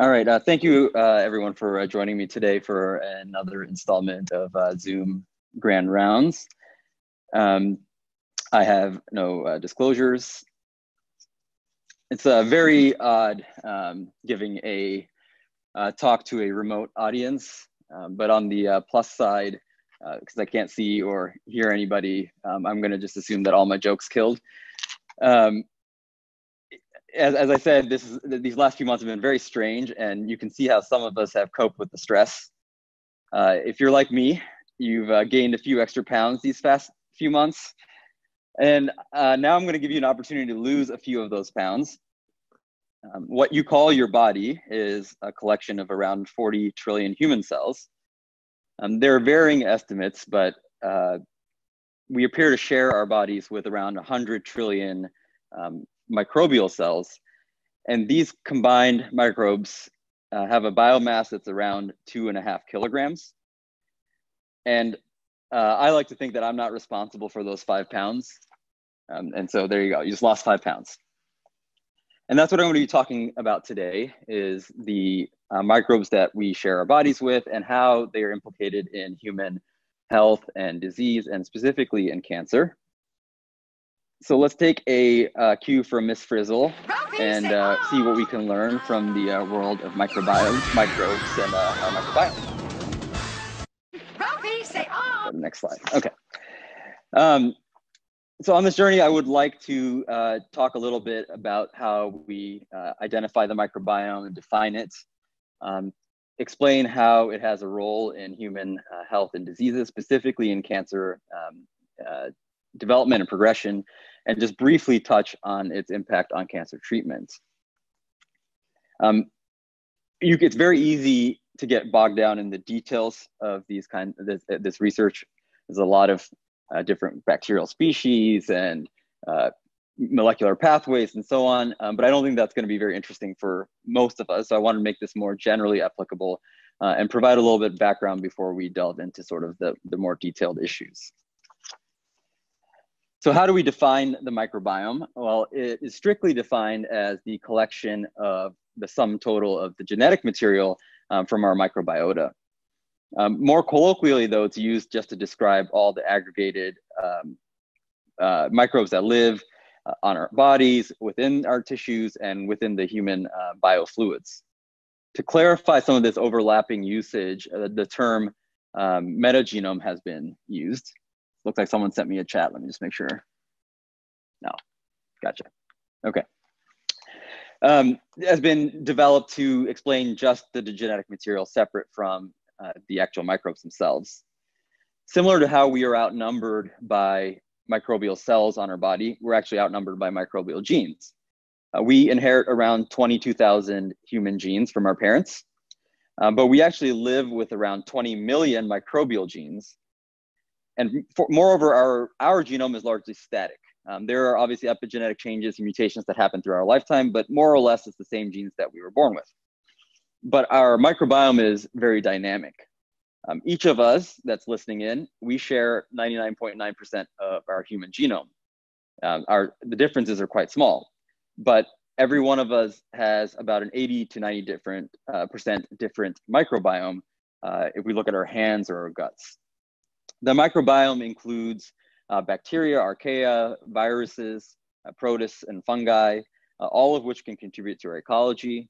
All right, uh, thank you uh, everyone for uh, joining me today for another installment of uh, Zoom Grand Rounds. Um, I have no uh, disclosures. It's uh, very odd um, giving a talk to a remote audience, um, but on the plus side, because I can't see or hear anybody, um, I'm gonna just assume that all my jokes killed. Um, as, as I said, this is, these last few months have been very strange, and you can see how some of us have coped with the stress. Uh, if you're like me, you've uh, gained a few extra pounds these past few months, and uh, now I'm going to give you an opportunity to lose a few of those pounds. Um, what you call your body is a collection of around 40 trillion human cells. Um, there are varying estimates, but uh, we appear to share our bodies with around 100 trillion um, microbial cells. And these combined microbes uh, have a biomass that's around two and a half kilograms. And uh, I like to think that I'm not responsible for those five pounds. Um, and so there you go, you just lost five pounds. And that's what I'm going to be talking about today is the uh, microbes that we share our bodies with and how they are implicated in human health and disease and specifically in cancer so let's take a uh, cue from Miss Frizzle and uh, see what we can learn from the uh, world of microbiomes, microbes, and uh, our microbiome. say next slide. Okay. Um, so on this journey, I would like to uh, talk a little bit about how we uh, identify the microbiome and define it, um, explain how it has a role in human health and diseases, specifically in cancer um, development and progression, and just briefly touch on its impact on cancer treatments. Um, you, it's very easy to get bogged down in the details of these kind this, this research. There's a lot of uh, different bacterial species and uh, molecular pathways and so on, um, but I don't think that's going to be very interesting for most of us. So I want to make this more generally applicable uh, and provide a little bit background before we delve into sort of the, the more detailed issues. So how do we define the microbiome? Well, it is strictly defined as the collection of the sum total of the genetic material um, from our microbiota. Um, more colloquially, though, it's used just to describe all the aggregated um, uh, microbes that live uh, on our bodies, within our tissues, and within the human uh, biofluids. To clarify some of this overlapping usage, uh, the term um, metagenome has been used. Looks like someone sent me a chat. Let me just make sure. No, gotcha. Okay. Um, has been developed to explain just the genetic material separate from uh, the actual microbes themselves. Similar to how we are outnumbered by microbial cells on our body, we're actually outnumbered by microbial genes. Uh, we inherit around 22,000 human genes from our parents, uh, but we actually live with around 20 million microbial genes and for, moreover, our, our genome is largely static. Um, there are obviously epigenetic changes and mutations that happen through our lifetime, but more or less it's the same genes that we were born with. But our microbiome is very dynamic. Um, each of us that's listening in, we share 99.9% of our human genome. Um, our, the differences are quite small, but every one of us has about an 80 to 90 different uh, percent different microbiome uh, if we look at our hands or our guts. The microbiome includes uh, bacteria, archaea, viruses, uh, protists, and fungi, uh, all of which can contribute to our ecology.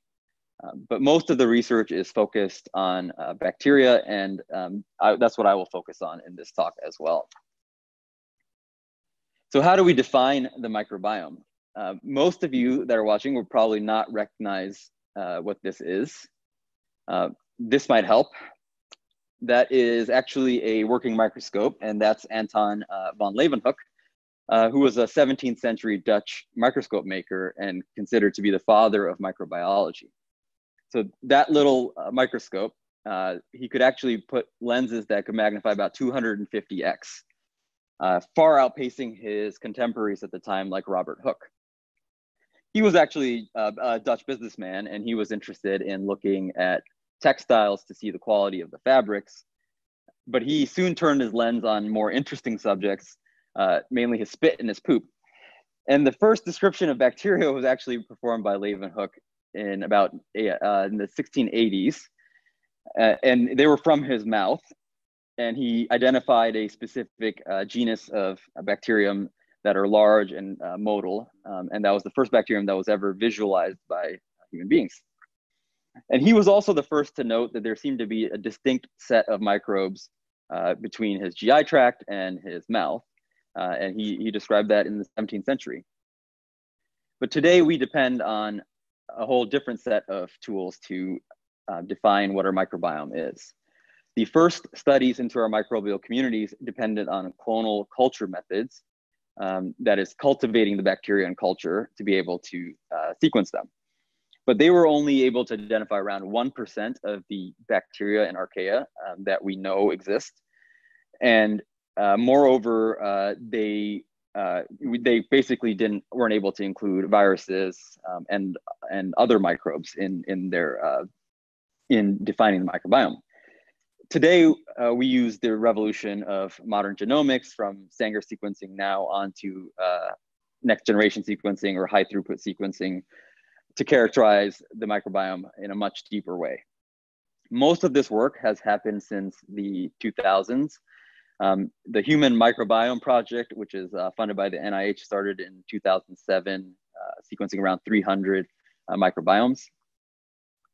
Um, but most of the research is focused on uh, bacteria, and um, I, that's what I will focus on in this talk as well. So how do we define the microbiome? Uh, most of you that are watching will probably not recognize uh, what this is. this might help that is actually a working microscope, and that's Anton uh, von Leeuwenhoek, uh, who was a 17th century Dutch microscope maker and considered to be the father of microbiology. So that little uh, microscope, uh, he could actually put lenses that could magnify about 250x, uh, far outpacing his contemporaries at the time, like Robert Hooke. He was actually a, a Dutch businessman, and he was interested in looking at textiles to see the quality of the fabrics. But he soon turned his lens on more interesting subjects, uh, mainly his spit and his poop. And the first description of bacteria was actually performed by Leeuwenhoek in about uh, in the 1680s, uh, and they were from his mouth. And he identified a specific uh, genus of bacterium that are large and uh, motile, um, and that was the first bacterium that was ever visualized by human beings. And he was also the first to note that there seemed to be a distinct set of microbes uh, between his GI tract and his mouth. Uh, and he, he described that in the 17th century. But today we depend on a whole different set of tools to uh, define what our microbiome is. The first studies into our microbial communities depended on clonal culture methods, um, that is cultivating the bacteria in culture to be able to uh, sequence them. But they were only able to identify around 1% of the bacteria and archaea um, that we know exist. And uh, moreover, uh, they uh, they basically didn't weren't able to include viruses um, and and other microbes in in their uh, in defining the microbiome. Today, uh, we use the revolution of modern genomics from Sanger sequencing now onto uh, next generation sequencing or high throughput sequencing to characterize the microbiome in a much deeper way. Most of this work has happened since the 2000s um, the Human Microbiome Project, which is uh, funded by the NIH, started in 2007, uh, sequencing around 300 uh, microbiomes.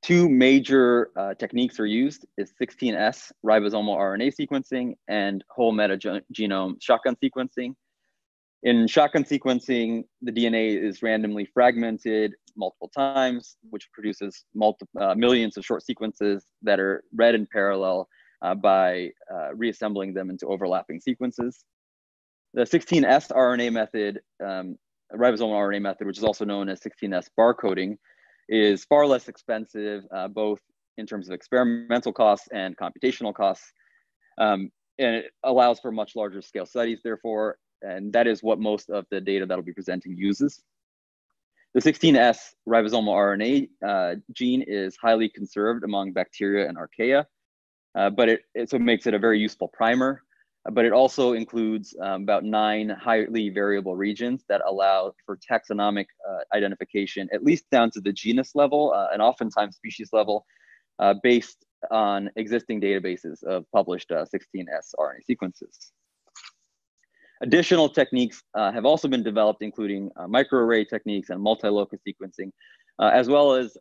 Two major uh, techniques are used is 16S ribosomal RNA sequencing and whole metagenome shotgun sequencing. In shotgun sequencing, the DNA is randomly fragmented multiple times, which produces multi- uh, millions of short sequences that are read in parallel uh, by uh, reassembling them into overlapping sequences. The 16S RNA method, um, ribosomal RNA method, which is also known as 16S barcoding, is far less expensive, uh, both in terms of experimental costs and computational costs. Um, and it allows for much larger scale studies, therefore, and that is what most of the data that I'll be presenting uses. The 16S ribosomal RNA uh, gene is highly conserved among bacteria and archaea, uh, but it, it, so makes it a very useful primer. Uh, but it also includes um, about nine highly variable regions that allow for taxonomic uh, identification, at least down to the genus level uh, and oftentimes species level, uh, based on existing databases of published 16S RNA sequences. Additional techniques have also been developed, including microarray techniques and multi-locus sequencing, as well as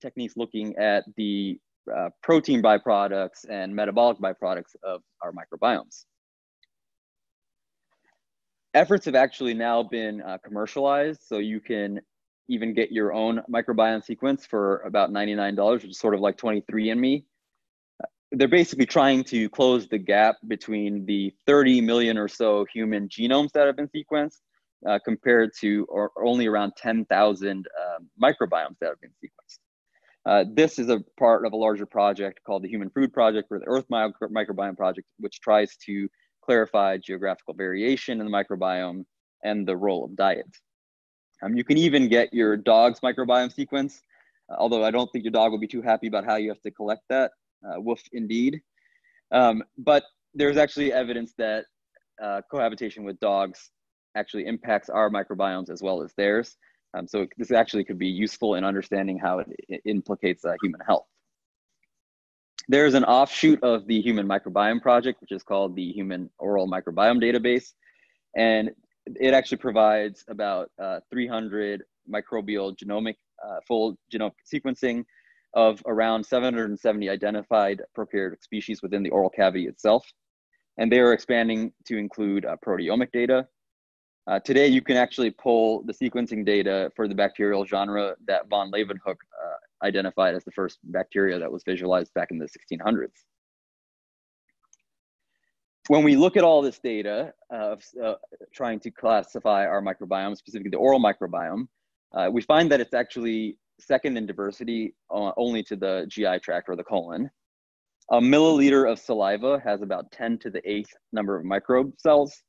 techniques looking at the uh, protein byproducts and metabolic byproducts of our microbiomes. Efforts have actually now been uh, commercialized, so you can even get your own microbiome sequence for about $99, which is sort of like 23andMe. They're basically trying to close the gap between the 30 million or so human genomes that have been sequenced uh, compared to or only around 10,000 uh, microbiomes that have been sequenced. Uh, this is a part of a larger project called the Human Food Project or the Earth Microbiome Project, which tries to clarify geographical variation in the microbiome and the role of diet. Um, you can even get your dog's microbiome sequence, uh, although I don't think your dog will be too happy about how you have to collect that. Uh, woof, indeed. Um, but there's actually evidence that uh, cohabitation with dogs actually impacts our microbiomes as well as theirs. Um, so this actually could be useful in understanding how it, implicates uh, human health. There's an offshoot of the Human Microbiome Project, which is called the Human Oral Microbiome Database. And it actually provides about uh, 300 microbial genomic, uh, full genome sequencing of around 770 identified prokaryotic species within the oral cavity itself. And they are expanding to include uh, proteomic data, uh, today, you can actually pull the sequencing data for the bacterial genre that von Leeuwenhoek uh, identified as the first bacteria that was visualized back in the 1600s. When we look at all this data of uh, trying to classify our microbiome, specifically the oral microbiome, uh, we find that it's actually second in diversity uh, only to the GI tract or the colon. A milliliter of saliva has about 10 to the eighth number of microbe cells,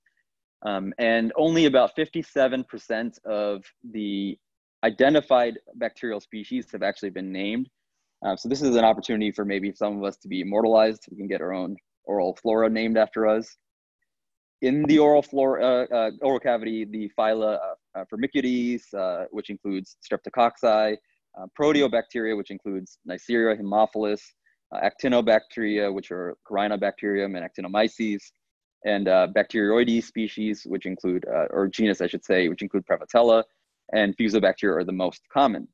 um, and only about 57% of the identified bacterial species have actually been named. Uh, so this is an opportunity for maybe some of us to be immortalized. We can get our own oral flora named after us. In the oral flora, uh, uh, oral cavity, the phyla uh, uh Firmicutes, uh, which includes Streptococci, uh, proteobacteria, which includes Neisseria, Haemophilus, uh, actinobacteria, which are Corynebacterium and actinomyces, and uh, species, which include, uh, or genus, I should say, which include Prevotella, and Fusobacteria are the most common.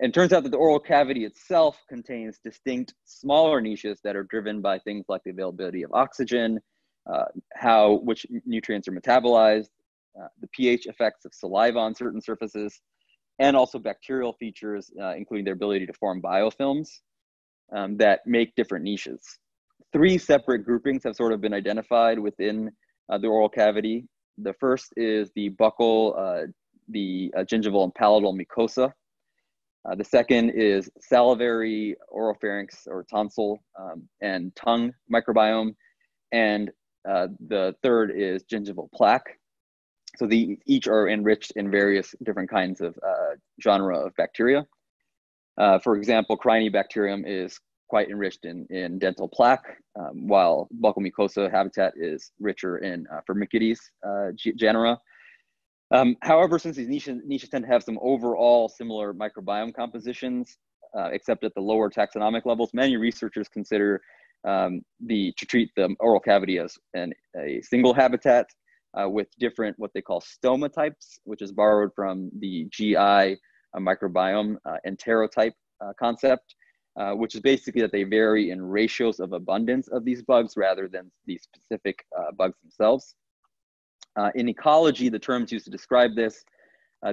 And turns out that the oral cavity itself contains distinct smaller niches that are driven by things like the availability of oxygen, uh, how which nutrients are metabolized, uh, the pH effects of saliva on certain surfaces, and also bacterial features, uh, including their ability to form biofilms um, that make different niches. Three separate groupings have sort of been identified within uh, the oral cavity. The first is the buccal, uh, the uh, gingival and palatal mucosa. Uh, the second is salivary, oropharynx or tonsil, um, and tongue microbiome. And uh, the third is gingival plaque. So the, each are enriched in various different kinds of uh, genre of bacteria. Uh, for example, Corynebacterium is quite enriched in, in dental plaque, um, while buccal mucosa habitat is richer in uh, Firmicutes uh, genera. Um, however, since these niches, niches tend to have some overall similar microbiome compositions, uh, except at the lower taxonomic levels, many researchers consider um, the to treat the oral cavity as an, a single habitat uh, with different what they call stoma types, which is borrowed from the GI uh, microbiome uh, enterotype uh, concept, uh, which is basically that they vary in ratios of abundance of these bugs rather than the specific uh, bugs themselves. in ecology, the terms used to describe this,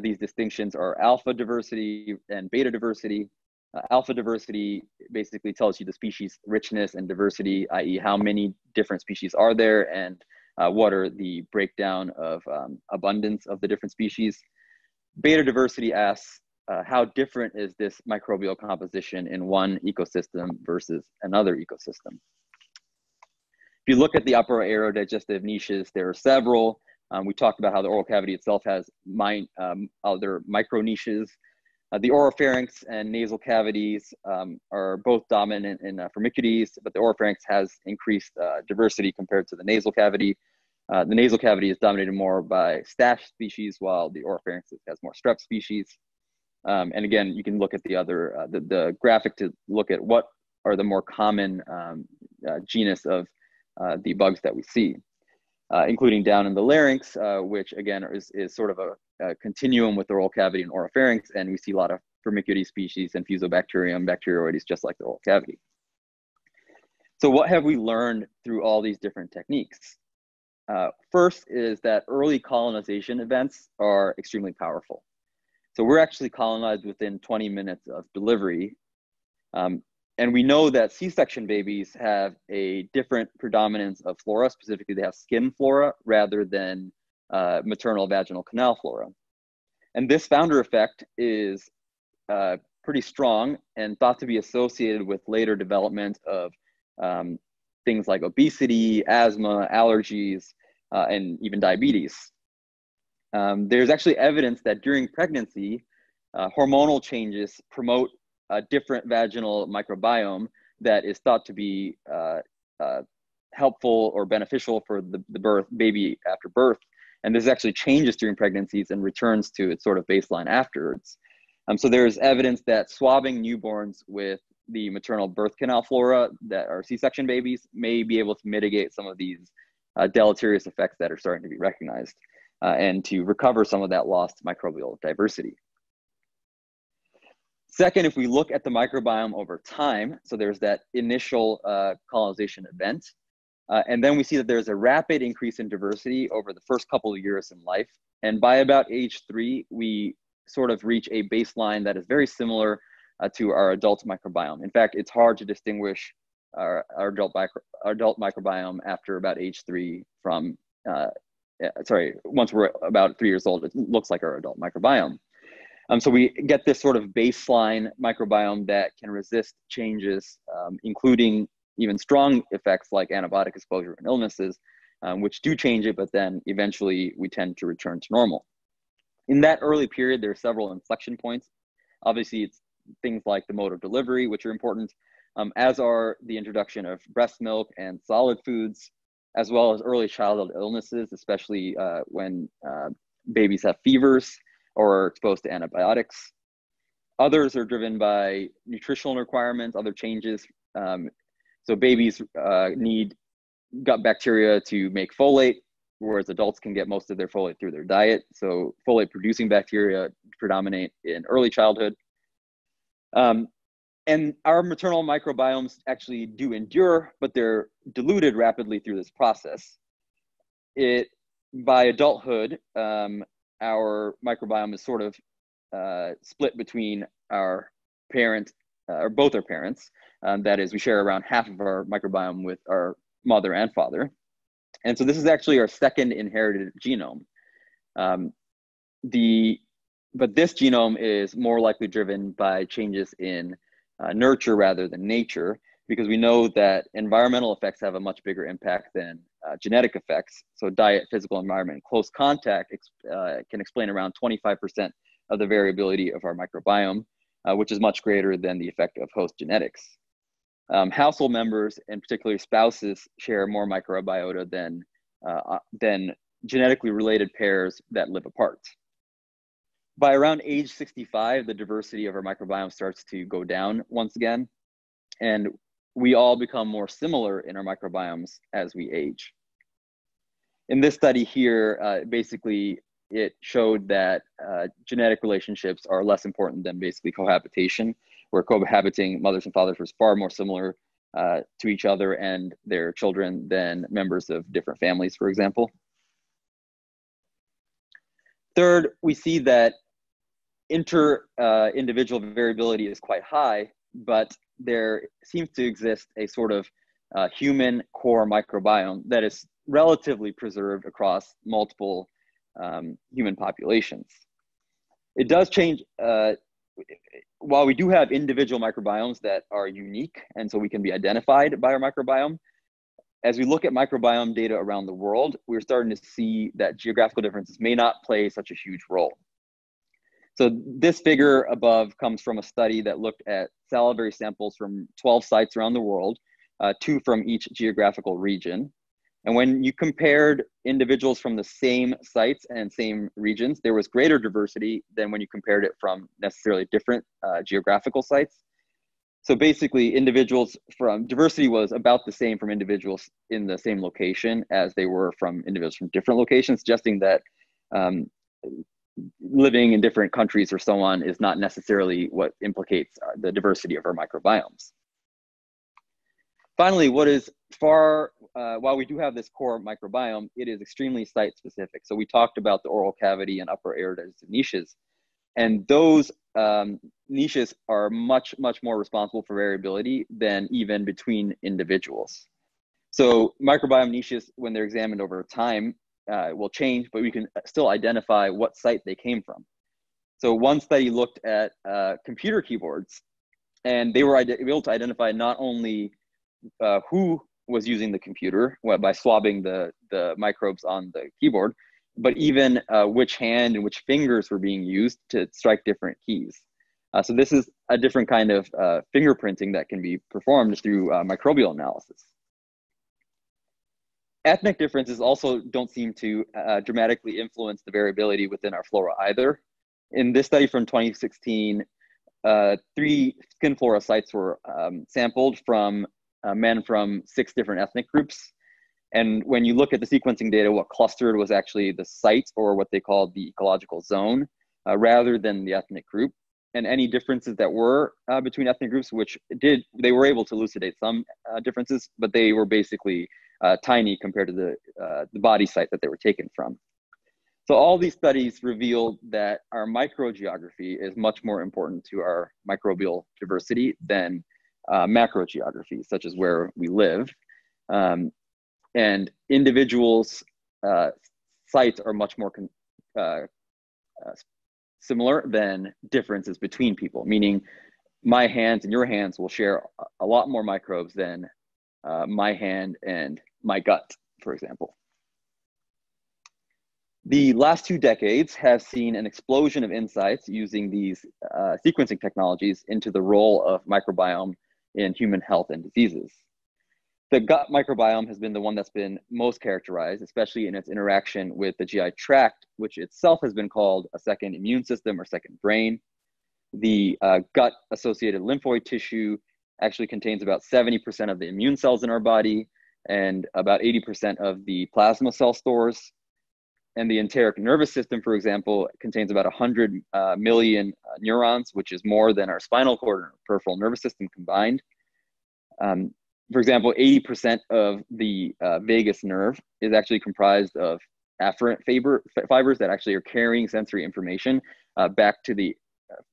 these distinctions are alpha diversity and beta diversity. Uh, alpha diversity basically tells you the species richness and diversity, i.e. how many different species are there and uh, what are the breakdown of um, abundance of the different species. Beta diversity asks, uh, how different is this microbial composition in one ecosystem versus another ecosystem? If you look at the upper aerodigestive niches, there are several. Um, we talked about how the oral cavity itself has my, um, other micro niches. Uh, the oropharynx and nasal cavities um, are both dominant in uh, Firmicutes, but the oropharynx has increased uh, diversity compared to the nasal cavity. Uh, the nasal cavity is dominated more by staph species, while the oropharynx has more strep species. Um, and again, you can look at the other, uh, the, the graphic to look at what are the more common um, uh, genus of the bugs that we see. Including down in the larynx, which again is, is sort of a uh, continuum with the oral cavity and oropharynx, and we see a lot of Firmicutes species and Fusobacterium bacteroides just like the oral cavity. So what have we learned through all these different techniques? Uh, first is that early colonization events are extremely powerful. So we're actually colonized within 20 minutes of delivery. Um, and we know that C-section babies have a different predominance of flora, specifically they have skin flora rather than uh, maternal vaginal canal flora. And this founder effect is uh, pretty strong and thought to be associated with later development of um, things like obesity, asthma, allergies, uh, and even diabetes. Um, there's actually evidence that during pregnancy, uh, hormonal changes promote a different vaginal microbiome that is thought to be uh, uh, helpful or beneficial for the, the birth baby after birth and this actually changes during pregnancies and returns to its sort of baseline afterwards. Um, so there's evidence that swabbing newborns with the maternal birth canal flora that are C-section babies may be able to mitigate some of these uh, deleterious effects that are starting to be recognized uh, and to recover some of that lost microbial diversity. Second, if we look at the microbiome over time, so there's that initial uh, colonization event, uh, and then we see that there's a rapid increase in diversity over the first couple of years in life. And by about age three, we sort of reach a baseline that is very similar uh, to our adult microbiome. In fact, it's hard to distinguish our, our, adult, micro, our adult microbiome after about age three from, uh, sorry, once we're about three years old, it looks like our adult microbiome. Um, so we get this sort of baseline microbiome that can resist changes, um, including even strong effects like antibiotic exposure and illnesses, um, which do change it, but then eventually we tend to return to normal. In that early period, there are several inflection points. Obviously, it's things like the mode of delivery, which are important, um, as are the introduction of breast milk and solid foods, as well as early childhood illnesses, especially uh, when uh, babies have fevers or are exposed to antibiotics. others are driven by nutritional requirements, other changes. Um, so babies uh, need gut bacteria to make folate, whereas adults can get most of their folate through their diet. So folate producing bacteria predominate in early childhood. Um, and our maternal microbiomes actually do endure, but they're diluted rapidly through this process. It by adulthood, um, our microbiome is sort of uh, split between our parent uh, or both our parents. Um, that is, we share around half of our microbiome with our mother and father. And so this is actually our second inherited genome. Um, the but this genome is more likely driven by changes in uh, nurture rather than nature, because we know that environmental effects have a much bigger impact than uh, genetic effects. So diet, physical environment, close contact uh, can explain around 25% of the variability of our microbiome, uh, which is much greater than the effect of host genetics. Um, household members, and particularly spouses, share more microbiota than, uh, uh, than genetically related pairs that live apart. By around age 65, the diversity of our microbiome starts to go down once again, and we all become more similar in our microbiomes as we age. In this study here, uh, basically it showed that uh, genetic relationships are less important than basically cohabitation, where cohabiting mothers and fathers was far more similar uh, to each other and their children than members of different families, for example. Third, we see that inter uh, individual variability is quite high, but there seems to exist a sort of uh, human core microbiome that is relatively preserved across multiple um, human populations. It does change, uh, while we do have individual microbiomes that are unique, and so we can be identified by our microbiome, as we look at microbiome data around the world, we're starting to see that geographical differences may not play such a huge role. So this figure above comes from a study that looked at salivary samples from 12 sites around the world, uh, two from each geographical region. And when you compared individuals from the same sites and same regions, there was greater diversity than when you compared it from necessarily different uh, geographical sites. So basically, individuals from diversity was about the same from individuals in the same location as they were from individuals from different locations, suggesting that um, living in different countries or so on is not necessarily what implicates uh, the diversity of our microbiomes. Finally, what is far, uh, while we do have this core microbiome, it is extremely site specific. So we talked about the oral cavity and upper air niches, and those um, niches are much, much more responsible for variability than even between individuals. So microbiome niches, when they're examined over time, uh, will change, but we can still identify what site they came from. So one study looked at uh, computer keyboards, and they were able to identify not only uh, who was using the computer by swabbing the, the microbes on the keyboard, but even uh, which hand and which fingers were being used to strike different keys. Uh, so this is a different kind of uh, fingerprinting that can be performed through uh, microbial analysis. Ethnic differences also don't seem to uh, dramatically influence the variability within our flora either. In this study from 2016, uh, three skin flora sites were um, sampled from uh, men from six different ethnic groups. And when you look at the sequencing data, what clustered was actually the site or what they called the ecological zone uh, rather than the ethnic group. And any differences that were uh, between ethnic groups, which did, they were able to elucidate some uh, differences, but they were basically uh, tiny compared to the, uh, the body site that they were taken from. So all these studies reveal that our microgeography is much more important to our microbial diversity than uh, macrogeography, such as where we live. Um, and individuals' uh, sites are much more uh, uh, similar than differences between people, meaning my hands and your hands will share a lot more microbes than uh, my hand and my gut, for example. The last two decades have seen an explosion of insights using these uh, sequencing technologies into the role of microbiome in human health and diseases. The gut microbiome has been the one that's been most characterized, especially in its interaction with the GI tract, which itself has been called a second immune system or second brain. The uh, gut associated lymphoid tissue actually contains about 70% of the immune cells in our body and about 80% of the plasma cell stores. And the enteric nervous system, for example, contains about 100 uh, million uh, neurons, which is more than our spinal cord and peripheral nervous system combined. Um, for example, 80% of the uh, vagus nerve is actually comprised of afferent fiber, fibers that actually are carrying sensory information uh, back to the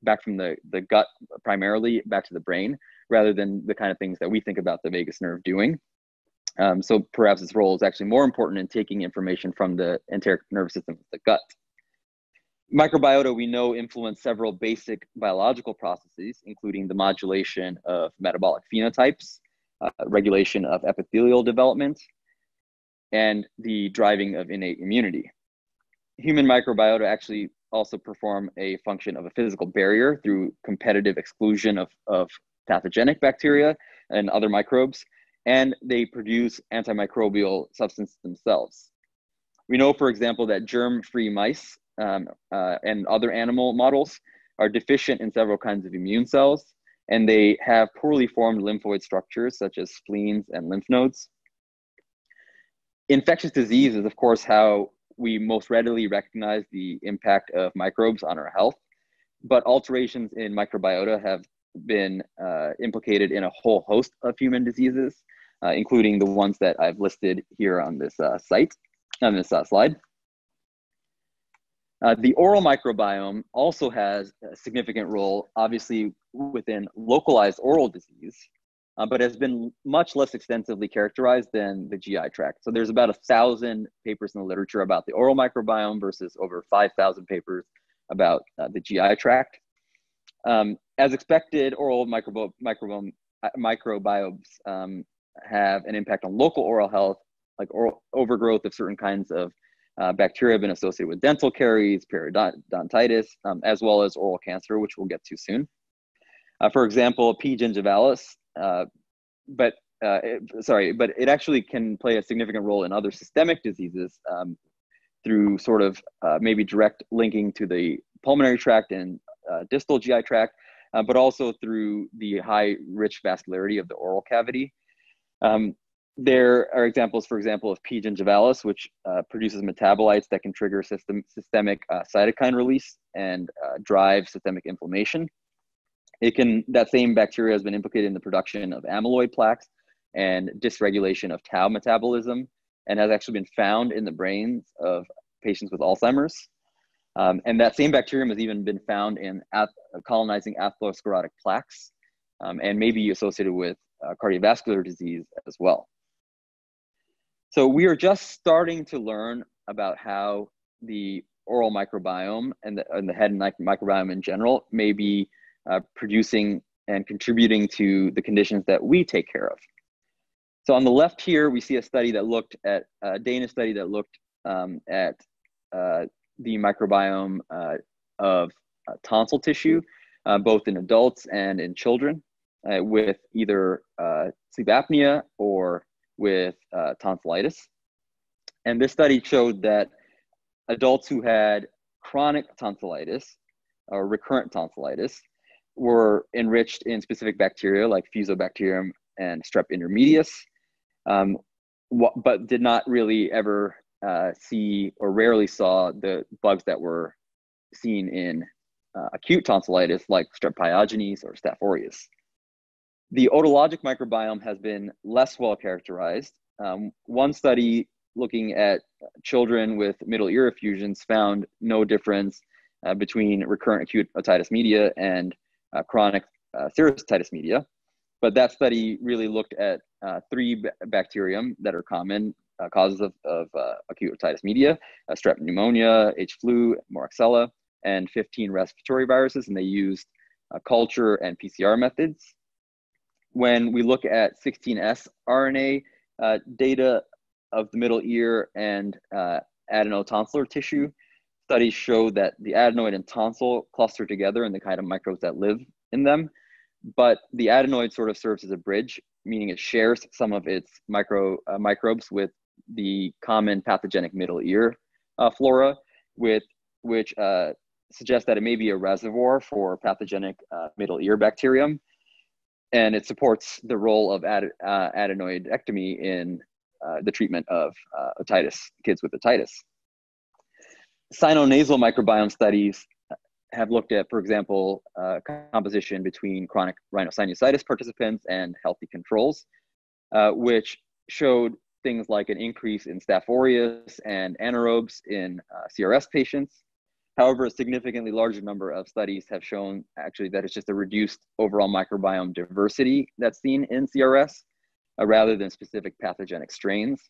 back from the, the gut primarily back to the brain rather than the kind of things that we think about the vagus nerve doing. Um, so perhaps its role is actually more important in taking information from the enteric nervous system, of the gut. Microbiota, we know, influence several basic biological processes, including the modulation of metabolic phenotypes, uh, regulation of epithelial development, and the driving of innate immunity. Human microbiota actually also perform a function of a physical barrier through competitive exclusion of, of pathogenic bacteria and other microbes, and they produce antimicrobial substances themselves. We know, for example, that germ-free mice um, uh, and other animal models are deficient in several kinds of immune cells, and they have poorly formed lymphoid structures such as spleens and lymph nodes. Infectious disease is, of course, how we most readily recognize the impact of microbes on our health, but alterations in microbiota have been uh, implicated in a whole host of human diseases, uh, including the ones that I've listed here on this uh, site, on this uh, slide. Uh, the oral microbiome also has a significant role, obviously, within localized oral disease, uh, but has been much less extensively characterized than the GI tract. So there's about a thousand papers in the literature about the oral microbiome versus over 5,000 papers about uh, the GI tract. Um, as expected, oral microbi microbiome, uh, microbiomes um, have an impact on local oral health, like oral overgrowth of certain kinds of uh, bacteria have been associated with dental caries, periodontitis, um, as well as oral cancer, which we'll get to soon. Uh, for example, P. gingivalis, uh, but uh, it, sorry, but it actually can play a significant role in other systemic diseases um, through sort of uh, maybe direct linking to the pulmonary tract and uh, distal GI tract, but also through the high rich vascularity of the oral cavity. Um, there are examples, for example, of P. gingivalis, which uh, produces metabolites that can trigger system, systemic uh, cytokine release and uh, drive systemic inflammation. It can that same bacteria has been implicated in the production of amyloid plaques and dysregulation of tau metabolism, and has actually been found in the brains of patients with Alzheimer's. Um, and that same bacterium has even been found in colonizing atherosclerotic plaques, um, and may be associated with uh, cardiovascular disease as well. So we are just starting to learn about how the oral microbiome and the, and the head and neck microbiome in general may be uh, producing and contributing to the conditions that we take care of. So on the left here, we see a study that looked at a Danish study that looked um, at uh, the microbiome uh, of uh, tonsil tissue, uh, both in adults and in children, uh, with either sleep apnea or with uh, tonsillitis. And this study showed that adults who had chronic tonsillitis or recurrent tonsillitis were enriched in specific bacteria like Fusobacterium and Strep intermedius, um, but did not really ever uh, see or rarely saw the bugs that were seen in uh, acute tonsillitis like Strep pyogenes or Staph aureus. The otologic microbiome has been less well characterized. Um, one study looking at children with middle ear effusions found no difference uh, between recurrent acute otitis media and uh, chronic uh, serous otitis media. But that study really looked at uh, three b- bacterium that are common uh, causes of, of uh, acute otitis media, strep pneumonia, H. flu, Moraxella, and 15 respiratory viruses. And they used culture and PCR methods when we look at 16S RNA uh, data of the middle ear and uh, adenotonsillar tissue, studies show that the adenoid and tonsil cluster together and the kind of microbes that live in them. But the adenoid sort of serves as a bridge, meaning it shares some of its micro uh, microbes with the common pathogenic middle ear uh, flora, with which uh, suggests that it may be a reservoir for pathogenic uh, middle ear bacterium, and it supports the role of ad, uh, adenoidectomy in uh, the treatment of uh, otitis, kids with otitis. Sinonasal microbiome studies have looked at, for example, uh, composition between chronic rhinosinusitis participants and healthy controls, uh, which showed things like an increase in Staph aureus and anaerobes in uh, CRS patients. However, a significantly larger number of studies have shown actually that it's just a reduced overall microbiome diversity that's seen in CRS uh, rather than specific pathogenic strains.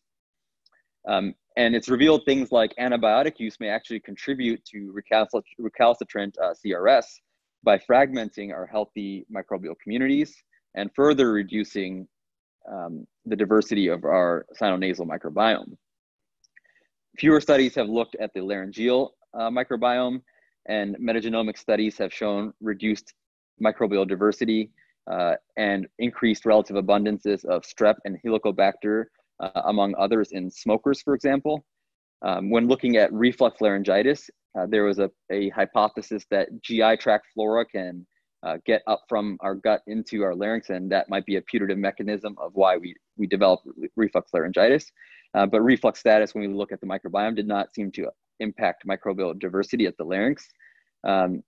Um, and it's revealed things like antibiotic use may actually contribute to recalcitrant uh, CRS by fragmenting our healthy microbial communities and further reducing um, the diversity of our sinonasal microbiome. Fewer studies have looked at the laryngeal uh, microbiome, and metagenomic studies have shown reduced microbial diversity uh, and increased relative abundances of strep and helicobacter, uh, among others in smokers, for example. Um, when looking at reflux laryngitis, uh, there was a, a hypothesis that GI tract flora can uh, get up from our gut into our larynx, and that might be a putative mechanism of why we, we develop reflux laryngitis. Uh, but reflux status, when we look at the microbiome, did not seem to impact microbial diversity at the larynx. Um,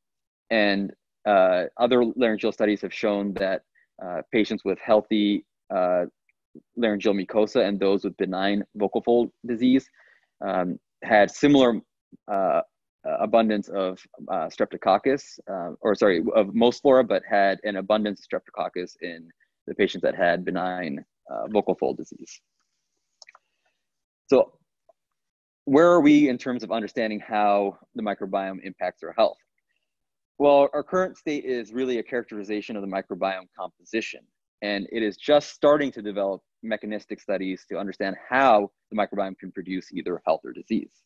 and uh, other laryngeal studies have shown that uh, patients with healthy uh, laryngeal mucosa and those with benign vocal fold disease um, had similar uh, abundance of uh, streptococcus, uh, or sorry, of most flora, but had an abundance of streptococcus in the patients that had benign vocal fold disease. So where are we in terms of understanding how the microbiome impacts our health? Well, our current state is really a characterization of the microbiome composition, and it is just starting to develop mechanistic studies to understand how the microbiome can produce either health or disease.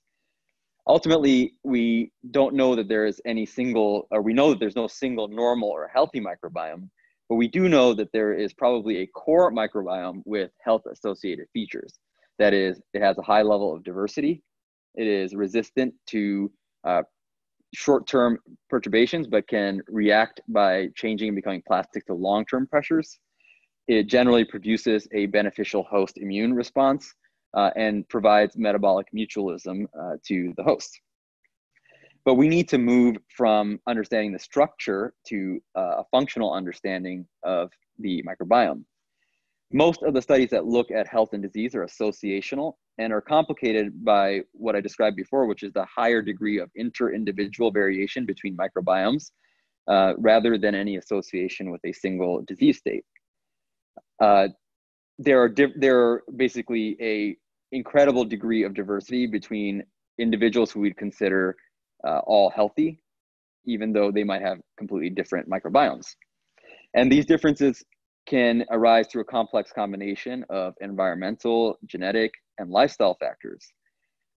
Ultimately, we don't know that there is any single, or we know that there's no single normal or healthy microbiome, but we do know that there is probably a core microbiome with health associated features. That is, it has a high level of diversity, it is resistant to uh, short-term perturbations, but can react by changing and becoming plastic to long-term pressures. It generally produces a beneficial host immune response uh, and provides metabolic mutualism uh, to the host. But we need to move from understanding the structure to uh, a functional understanding of the microbiome. Most of the studies that look at health and disease are associational and are complicated by what I described before, which is the higher degree of inter-individual variation between microbiomes uh, rather than any association with a single disease state. Uh, there are there are basically a incredible degree of diversity between individuals who we'd consider uh, all healthy, even though they might have completely different microbiomes. And these differences can arise through a complex combination of environmental, genetic, and lifestyle factors.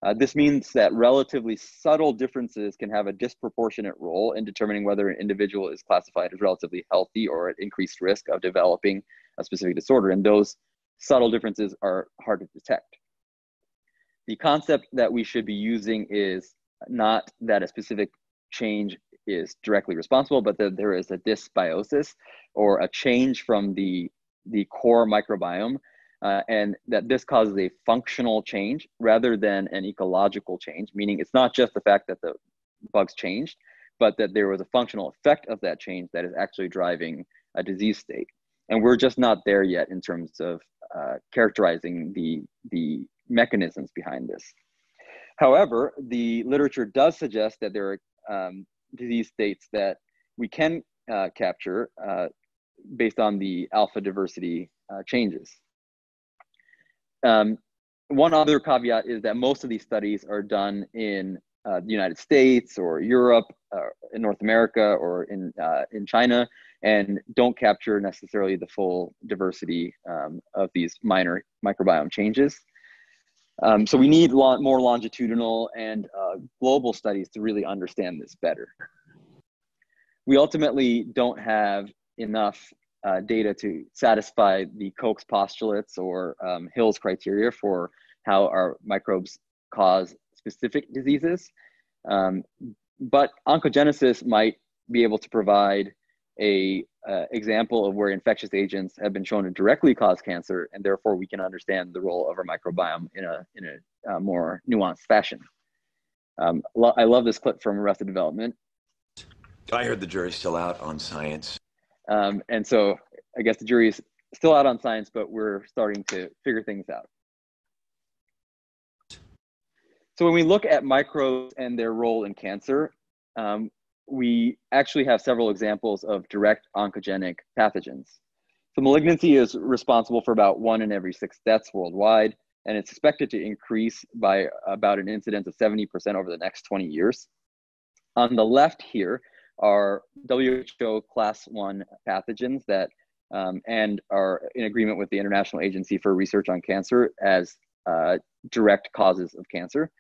Uh, this means that relatively subtle differences can have a disproportionate role in determining whether an individual is classified as relatively healthy or at increased risk of developing a specific disorder. And those subtle differences are hard to detect. The concept that we should be using is not that a specific change is directly responsible, but that there is a dysbiosis or a change from the, the core microbiome, uh, and that this causes a functional change rather than an ecological change, meaning it's not just the fact that the bugs changed, but that there was a functional effect of that change that is actually driving a disease state. And we're just not there yet in terms of uh, characterizing the, the mechanisms behind this. However, the literature does suggest that there are um, disease states that we can uh, capture uh, based on the alpha diversity uh, changes. Um, one other caveat is that most of these studies are done in uh, the United States or Europe, uh, in North America or in, uh, in China, and don't capture necessarily the full diversity um, of these minor microbiome changes. Um, so we need lo more longitudinal and uh, global studies to really understand this better. We ultimately don't have enough uh, data to satisfy the Koch's postulates or um, Hill's criteria for how our microbes cause specific diseases. Um, but oncogenesis might be able to provide a uh, example of where infectious agents have been shown to directly cause cancer, and therefore we can understand the role of our microbiome in a in a uh, more nuanced fashion. Um, lo- I love this clip from Arrested Development. I heard the jury's still out on science. Um, and so I guess the jury is still out on science, but we're starting to figure things out. So when we look at microbes and their role in cancer, um, we actually have several examples of direct oncogenic pathogens. So malignancy is responsible for about one in every six deaths worldwide, and it's expected to increase by about an incidence of 70% over the next 20 years. On the left here are WHO class one pathogens that um, and are in agreement with the International Agency for Research on Cancer as uh, direct causes of cancer.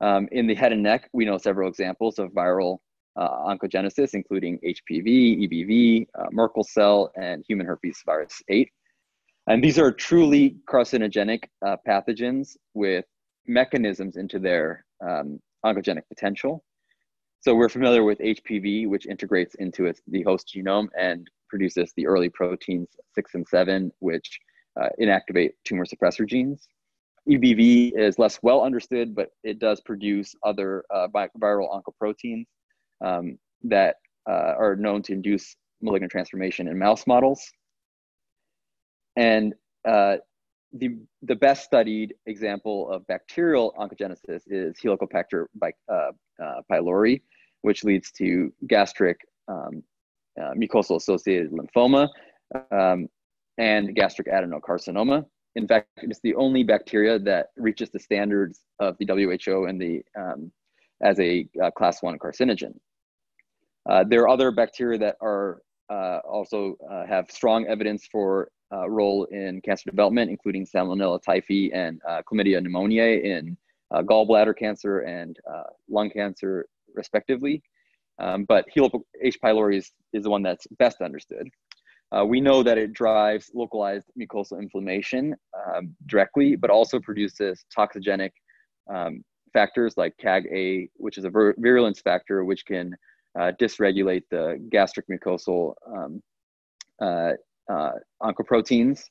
Um, in the head and neck, we know several examples of viral oncogenesis, including HPV, EBV, uh, Merkel cell, and human herpes virus 8. And these are truly carcinogenic uh, pathogens with mechanisms into their um, oncogenic potential. So we're familiar with HPV, which integrates into its, the host genome and produces the early proteins 6 and 7, which uh, inactivate tumor suppressor genes. EBV is less well understood, but it does produce other uh, viral oncoproteins um, that uh, are known to induce malignant transformation in mouse models. And uh, the, the best studied example of bacterial oncogenesis is Helicobacter uh, uh, pylori, which leads to gastric um, uh, mucosal associated lymphoma um, and gastric adenocarcinoma. In fact, it's the only bacteria that reaches the standards of the WHO and the um, as a uh, class one carcinogen. Uh, there are other bacteria that are uh, also uh, have strong evidence for uh, role in cancer development, including Salmonella typhi and uh, Chlamydia pneumoniae in gallbladder cancer and lung cancer, respectively. Um, but H. pylori is, is the one that's best understood. We know that it drives localized mucosal inflammation um, directly, but also produces toxigenic um, factors like CAG-A, which is a vir virulence factor, which can uh, dysregulate the gastric mucosal um, uh, uh, oncoproteins.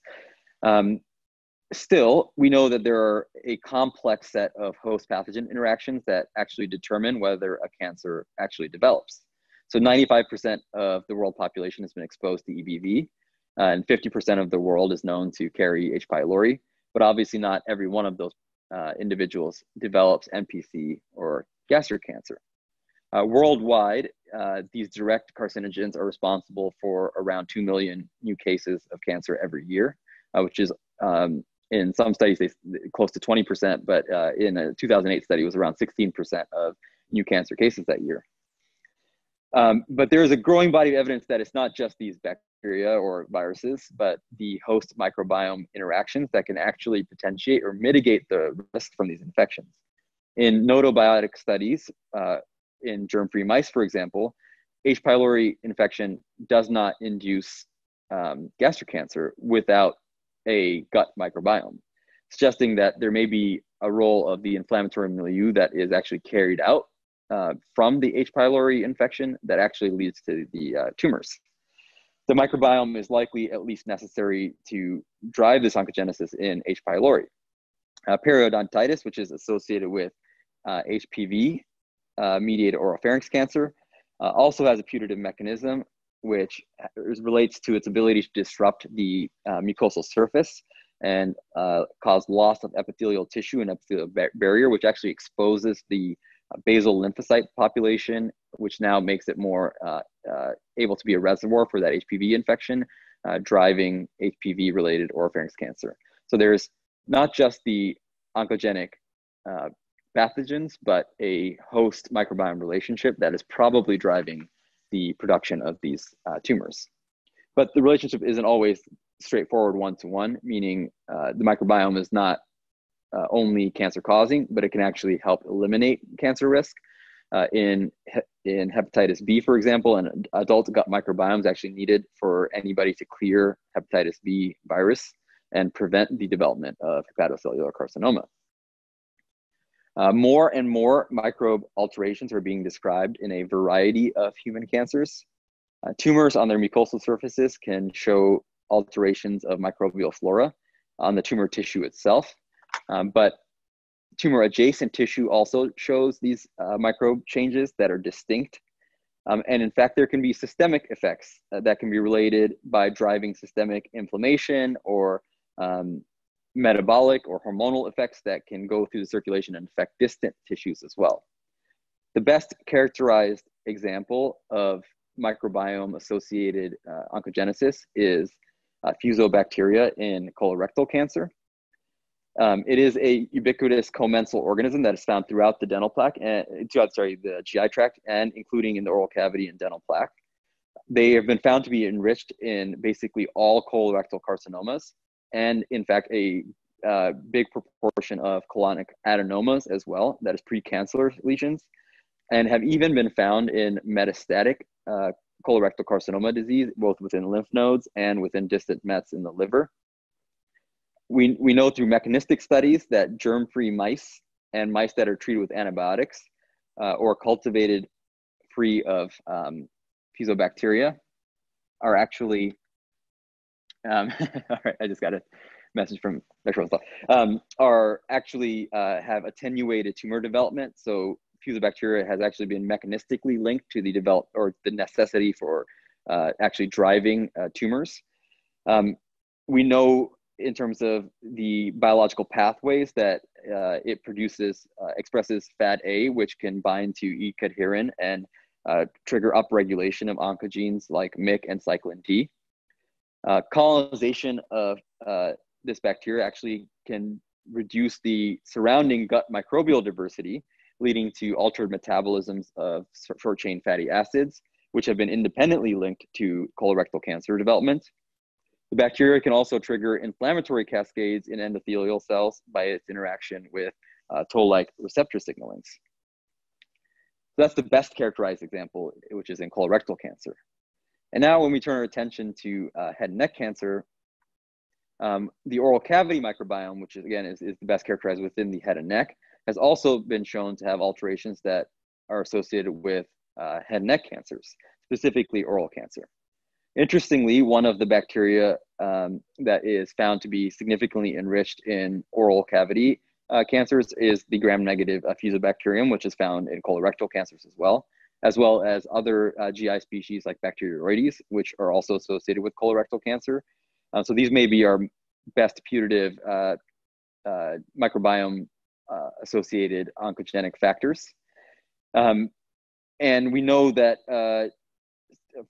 Um, still, we know that there are a complex set of host pathogen interactions that actually determine whether a cancer actually develops. So 95% of the world population has been exposed to EBV, uh, and 50% of the world is known to carry H. pylori, but obviously not every one of those uh, individuals develops NPC or gastric cancer. Uh, worldwide, uh, these direct carcinogens are responsible for around 2 million new cases of cancer every year, uh, which is um, in some studies they, close to 20%, but uh, in a 2008 study, it was around 16% of new cancer cases that year. Um, but there is a growing body of evidence that it's not just these bacteria or viruses, but the host microbiome interactions that can actually potentiate or mitigate the risk from these infections. In gnotobiotic studies, uh, in germ-free mice, for example, H. pylori infection does not induce um, gastric cancer without a gut microbiome, suggesting that there may be a role of the inflammatory milieu that is actually carried out uh, from the H. pylori infection that actually leads to the uh, tumors. The microbiome is likely at least necessary to drive this oncogenesis in H. pylori. Uh, periodontitis, which is associated with HPV, uh, uh, mediated oropharynx cancer uh, also has a putative mechanism which relates to its ability to disrupt the uh, mucosal surface and uh, cause loss of epithelial tissue and epithelial bar barrier, which actually exposes the uh, basal lymphocyte population, which now makes it more uh, able to be a reservoir for that HPV infection, driving HPV-related oropharynx cancer. So there's not just the oncogenic pathogens, but a host microbiome relationship that is probably driving the production of these uh, tumors. But the relationship isn't always straightforward one to one, meaning uh, the microbiome is not uh, only cancer causing, but it can actually help eliminate cancer risk. Uh, in in hepatitis B, for example, an adult gut microbiome is actually needed for anybody to clear hepatitis B virus and prevent the development of hepatocellular carcinoma. Uh, more and more microbe alterations are being described in a variety of human cancers. Uh, tumors on their mucosal surfaces can show alterations of microbial flora on the tumor tissue itself, um, but tumor adjacent tissue also shows these uh, microbe changes that are distinct. Um, and in fact, there can be systemic effects uh, that can be related by driving systemic inflammation or um, metabolic or hormonal effects that can go through the circulation and affect distant tissues as well. The best characterized example of microbiome associated uh, oncogenesis is uh, fusobacteria in colorectal cancer. Um, it is a ubiquitous commensal organism that is found throughout the dental plaque and throughout, sorry, the GI tract and including in the oral cavity and dental plaque. They have been found to be enriched in basically all colorectal carcinomas and in fact a uh, big proportion of colonic adenomas as well, that is precancerous lesions, and have even been found in metastatic uh, colorectal carcinoma disease, both within lymph nodes and within distant mets in the liver. We, we know through mechanistic studies that germ-free mice and mice that are treated with antibiotics uh, or cultivated free of um, are actually, um, all right, I just got a message from Dr. um, are actually uh, have attenuated tumor development. So fusobacteria has actually been mechanistically linked to the develop or the necessity for uh, actually driving uh, tumors. Um, we know in terms of the biological pathways that uh, it produces, uh, expresses FAD-A, which can bind to E-cadherin and uh, trigger upregulation of oncogenes like MYC and cyclin D. Uh, colonization of uh, this bacteria actually can reduce the surrounding gut microbial diversity, leading to altered metabolisms of short chain fatty acids, which have been independently linked to colorectal cancer development. The bacteria can also trigger inflammatory cascades in endothelial cells by its interaction with uh, toll-like receptor signalings. So that's the best characterized example, which is in colorectal cancer. And now when we turn our attention to uh, head and neck cancer, um, the oral cavity microbiome, which is, again is, is the best characterized within the head and neck, has also been shown to have alterations that are associated with uh, head and neck cancers, specifically oral cancer. Interestingly, one of the bacteria um, that is found to be significantly enriched in oral cavity uh, cancers is the gram-negative uh, fusobacterium, which is found in colorectal cancers as well, as well as other uh, GI species like Bacteroides, which are also associated with colorectal cancer. Uh, so these may be our best putative uh, uh, microbiome uh, associated oncogenic factors. Um, and we know that uh,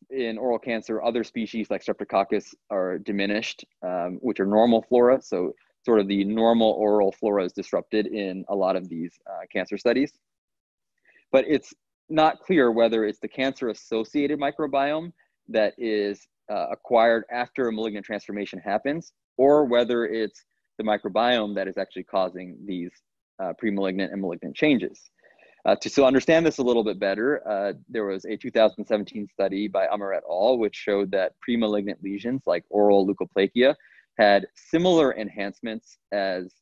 in oral cancer, other species like Streptococcus are diminished, um, which are normal flora. So sort of the normal oral flora is disrupted in a lot of these cancer studies. But it's not clear whether it's the cancer associated microbiome that is uh, acquired after a malignant transformation happens, or whether it's the microbiome that is actually causing these uh, pre-malignant and malignant changes. Uh, to so understand this a little bit better, uh, there was a 2017 study by Amar et al. which showed that pre-malignant lesions like oral leukoplakia had similar enhancements as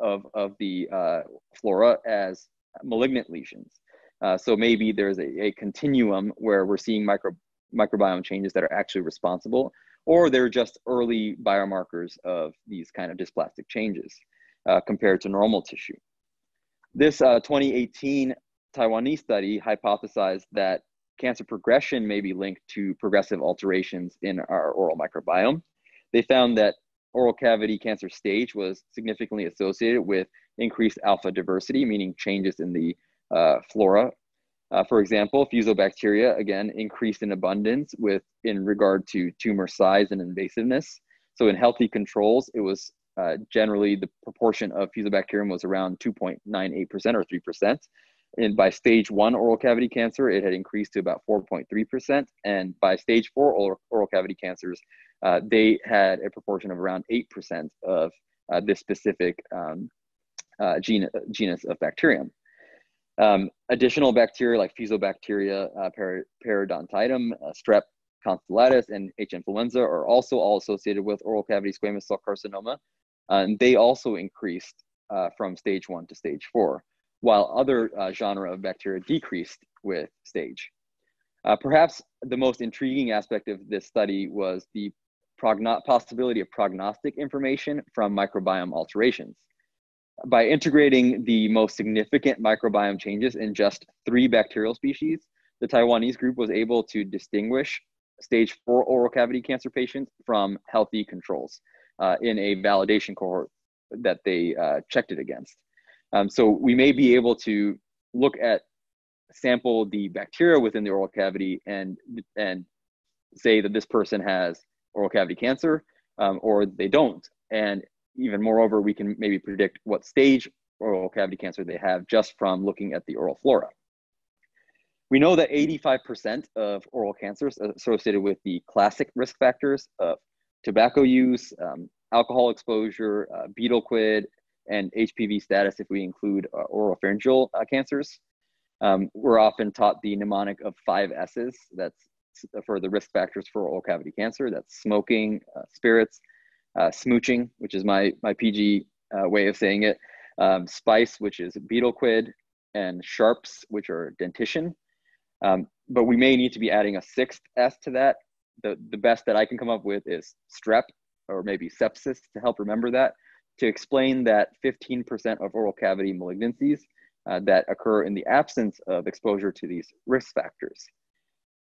of, of the uh, flora as malignant lesions. Uh, so maybe there's a, a continuum where we're seeing micro, microbiome changes that are actually responsible, or they're just early biomarkers of these kind of dysplastic changes uh, compared to normal tissue. This uh, 2018 Taiwanese study hypothesized that cancer progression may be linked to progressive alterations in our oral microbiome. They found that oral cavity cancer stage was significantly associated with increased alpha diversity, meaning changes in the uh, flora uh, for example, fusobacteria, again, increased in abundance with in regard to tumor size and invasiveness. So in healthy controls, it was uh, generally the proportion of fusobacterium was around 2.98% or 3%. And by stage one oral cavity cancer, it had increased to about 4.3%. And by stage four oral, cavity cancers, uh, they had a proportion of around 8% of uh, this specific um, uh, genus of bacterium. Um, additional bacteria like Fusobacteria uh, per periodontium, uh, strep constellatus, and H. influenza are also all associated with oral cavity squamous cell carcinoma. Uh, and they also increased uh, from stage one to stage four. while other uh, genre of bacteria decreased with stage. Perhaps the most intriguing aspect of this study was the possibility of prognostic information from microbiome alterations. By integrating the most significant microbiome changes in just three bacterial species, the Taiwanese group was able to distinguish stage four oral cavity cancer patients from healthy controls uh, in a validation cohort that they uh, checked it against. Um, so we may be able to look at sample the bacteria within the oral cavity and and say that this person has oral cavity cancer um, or they don't and even moreover we can maybe predict what stage oral cavity cancer they have just from looking at the oral flora we know that 85% of oral cancers associated with the classic risk factors of tobacco use um, alcohol exposure uh, betel quid and hpv status if we include uh, oropharyngeal uh, cancers um, we're often taught the mnemonic of five S's. That's for the risk factors for oral cavity cancer. That's smoking, uh, spirits, uh, smooching, which is my my PG uh, way of saying it, um, spice, which is betel quid, and sharps, which are dentition. Um, but we may need to be adding a sixth S to that. The the best that I can come up with is strep or maybe sepsis to help remember that. To explain that 15% of oral cavity malignancies uh, that occur in the absence of exposure to these risk factors.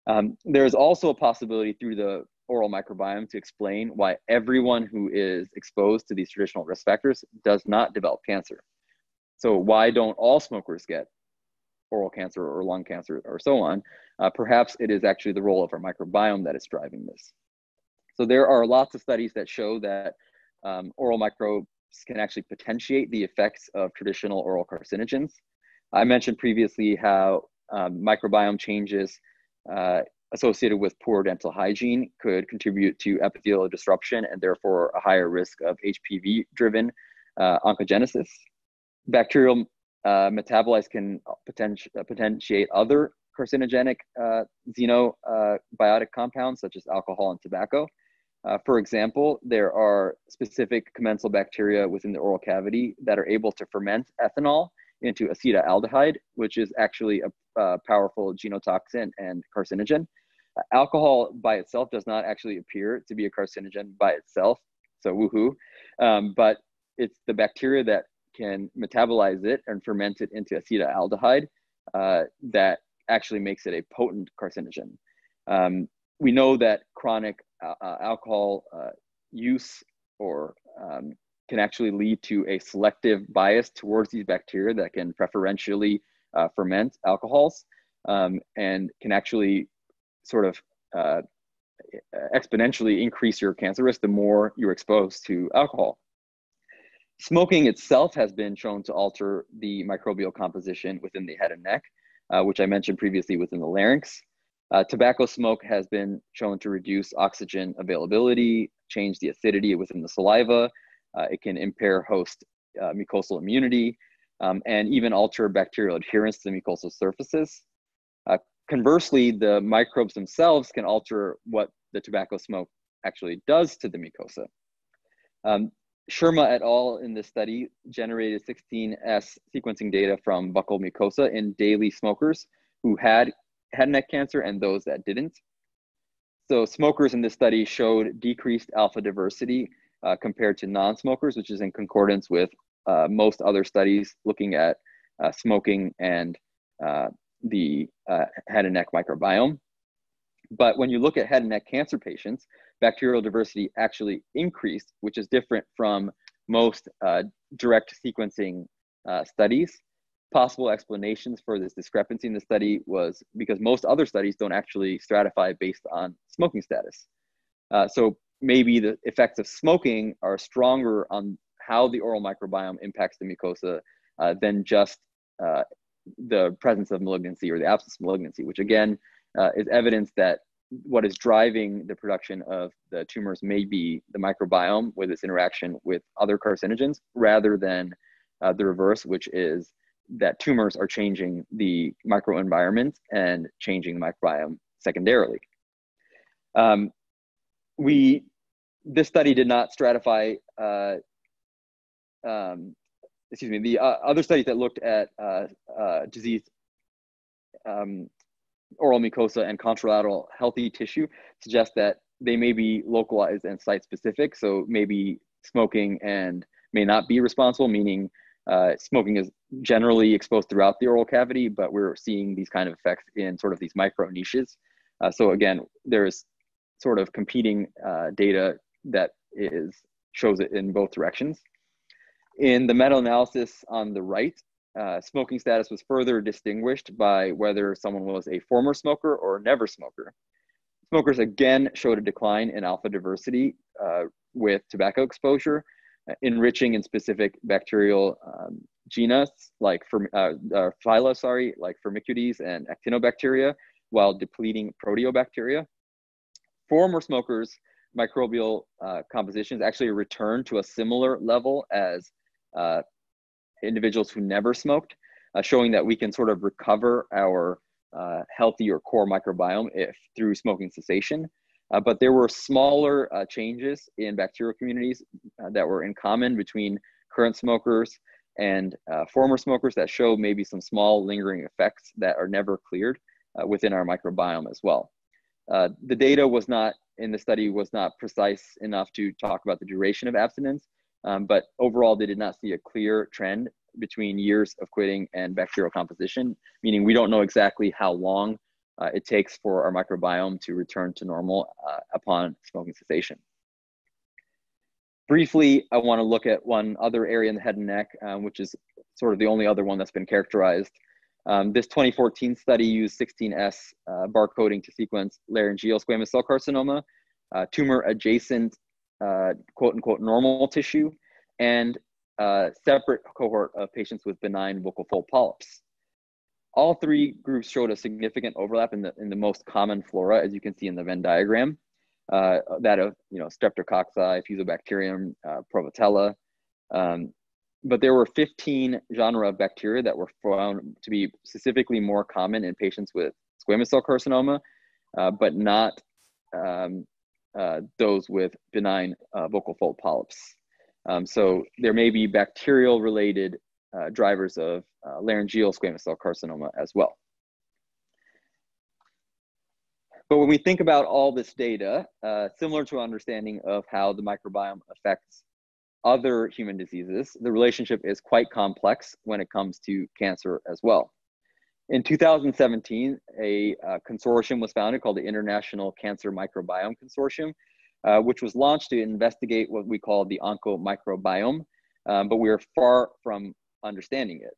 Um, there is also a possibility through the oral microbiome to explain why everyone who is exposed to these traditional risk factors does not develop cancer. So why don't all smokers get oral cancer or lung cancer or so on? Uh, perhaps it is actually the role of our microbiome that is driving this. So there are lots of studies that show that um, oral microbes can actually potentiate the effects of traditional oral carcinogens. I mentioned previously how um, microbiome changes uh, associated with poor dental hygiene could contribute to epithelial disruption and therefore a higher risk of HPV driven uh, oncogenesis. Bacterial uh, metabolites can potenti- potentiate other carcinogenic uh, xenobiotic compounds such as alcohol and tobacco. Uh, for example, there are specific commensal bacteria within the oral cavity that are able to ferment ethanol into acetaldehyde, which is actually a, a powerful genotoxin and carcinogen. Alcohol by itself does not actually appear to be a carcinogen by itself, so woohoo. Um, but it's the bacteria that can metabolize it and ferment it into acetaldehyde uh, that actually makes it a potent carcinogen. Um, we know that chronic uh, uh alcohol uh, use or um, can actually lead to a selective bias towards these bacteria that can preferentially uh, ferment alcohols um, and can actually sort of uh, exponentially increase your cancer risk the more you're exposed to alcohol. Smoking itself has been shown to alter the microbial composition within the head and neck, uh, which I mentioned previously within the larynx. Uh, tobacco smoke has been shown to reduce oxygen availability, change the acidity within the saliva, uh, it can impair host uh, mucosal immunity um, and even alter bacterial adherence to mucosal surfaces. Conversely, the microbes themselves can alter what the tobacco smoke actually does to the mucosa. Um, Sharma et al. in this study generated 16S sequencing data from buccal mucosa in daily smokers who had head and neck cancer and those that didn't. So smokers in this study showed decreased alpha diversity uh, compared to non-smokers, which is in concordance with uh, most other studies looking at uh, smoking and uh, the uh, head and neck microbiome. But when you look at head and neck cancer patients, bacterial diversity actually increased, which is different from most uh, direct sequencing studies. Possible explanations for this discrepancy in the study was because most other studies don't actually stratify based on smoking status. Uh, so maybe the effects of smoking are stronger on how the oral microbiome impacts the mucosa uh, than just uh, the presence of malignancy or the absence of malignancy, which again uh, is evidence that what is driving the production of the tumors may be the microbiome with its interaction with other carcinogens rather than uh, the reverse, which is that tumors are changing the microenvironment and changing the microbiome secondarily. Um, we this study did not stratify uh, um, excuse me, the uh, other studies that looked at uh, uh, disease um, oral mucosa and contralateral healthy tissue suggest that they may be localized and site specific. So maybe smoking and may not be responsible, meaning uh, smoking is generally exposed throughout the oral cavity, but we're seeing these kind of effects in sort of these micro niches. Uh, so again, there's sort of competing uh, data that is shows it in both directions. In the meta-analysis on the right, uh, smoking status was further distinguished by whether someone was a former smoker or never smoker. Smokers again showed a decline in alpha diversity uh, with tobacco exposure, uh, enriching in specific bacterial um, genus like uh, uh, phyla, sorry, like Firmicutes and actinobacteria, while depleting proteobacteria. Former smokers' microbial uh, compositions actually returned to a similar level as uh, individuals who never smoked, uh, showing that we can sort of recover our uh, healthy or core microbiome if through smoking cessation. Uh, but there were smaller uh, changes in bacterial communities uh, that were in common between current smokers and uh, former smokers that show maybe some small lingering effects that are never cleared within our microbiome as well. the data was not in the study was not precise enough to talk about the duration of abstinence, um, but overall, they did not see a clear trend between years of quitting and bacterial composition, meaning we don't know exactly how long uh, it takes for our microbiome to return to normal uh, upon smoking cessation. Briefly, I want to look at one other area in the head and neck, um, which is sort of the only other one that's been characterized. Um, this 2014 study used 16S uh, barcoding to sequence laryngeal squamous cell carcinoma, uh, tumor adjacent uh, quote unquote normal tissue, and a separate cohort of patients with benign vocal fold polyps. All three groups showed a significant overlap in the, in the most common flora, as you can see in the Venn diagram, uh, that of you know, Streptococci, Fusobacterium, uh, Prevotella. Um, but there were 15 genera of bacteria that were found to be specifically more common in patients with squamous cell carcinoma, uh, but not um, uh, those with benign uh, vocal fold polyps. Um, so there may be bacterial related uh, drivers of uh, laryngeal squamous cell carcinoma as well. But when we think about all this data, uh, similar to understanding of how the microbiome affects other human diseases, the relationship is quite complex when it comes to cancer as well. In 2017, a uh, consortium was founded called the International Cancer Microbiome Consortium, uh, which was launched to investigate what we call the oncomicrobiome, um, but we are far from understanding it.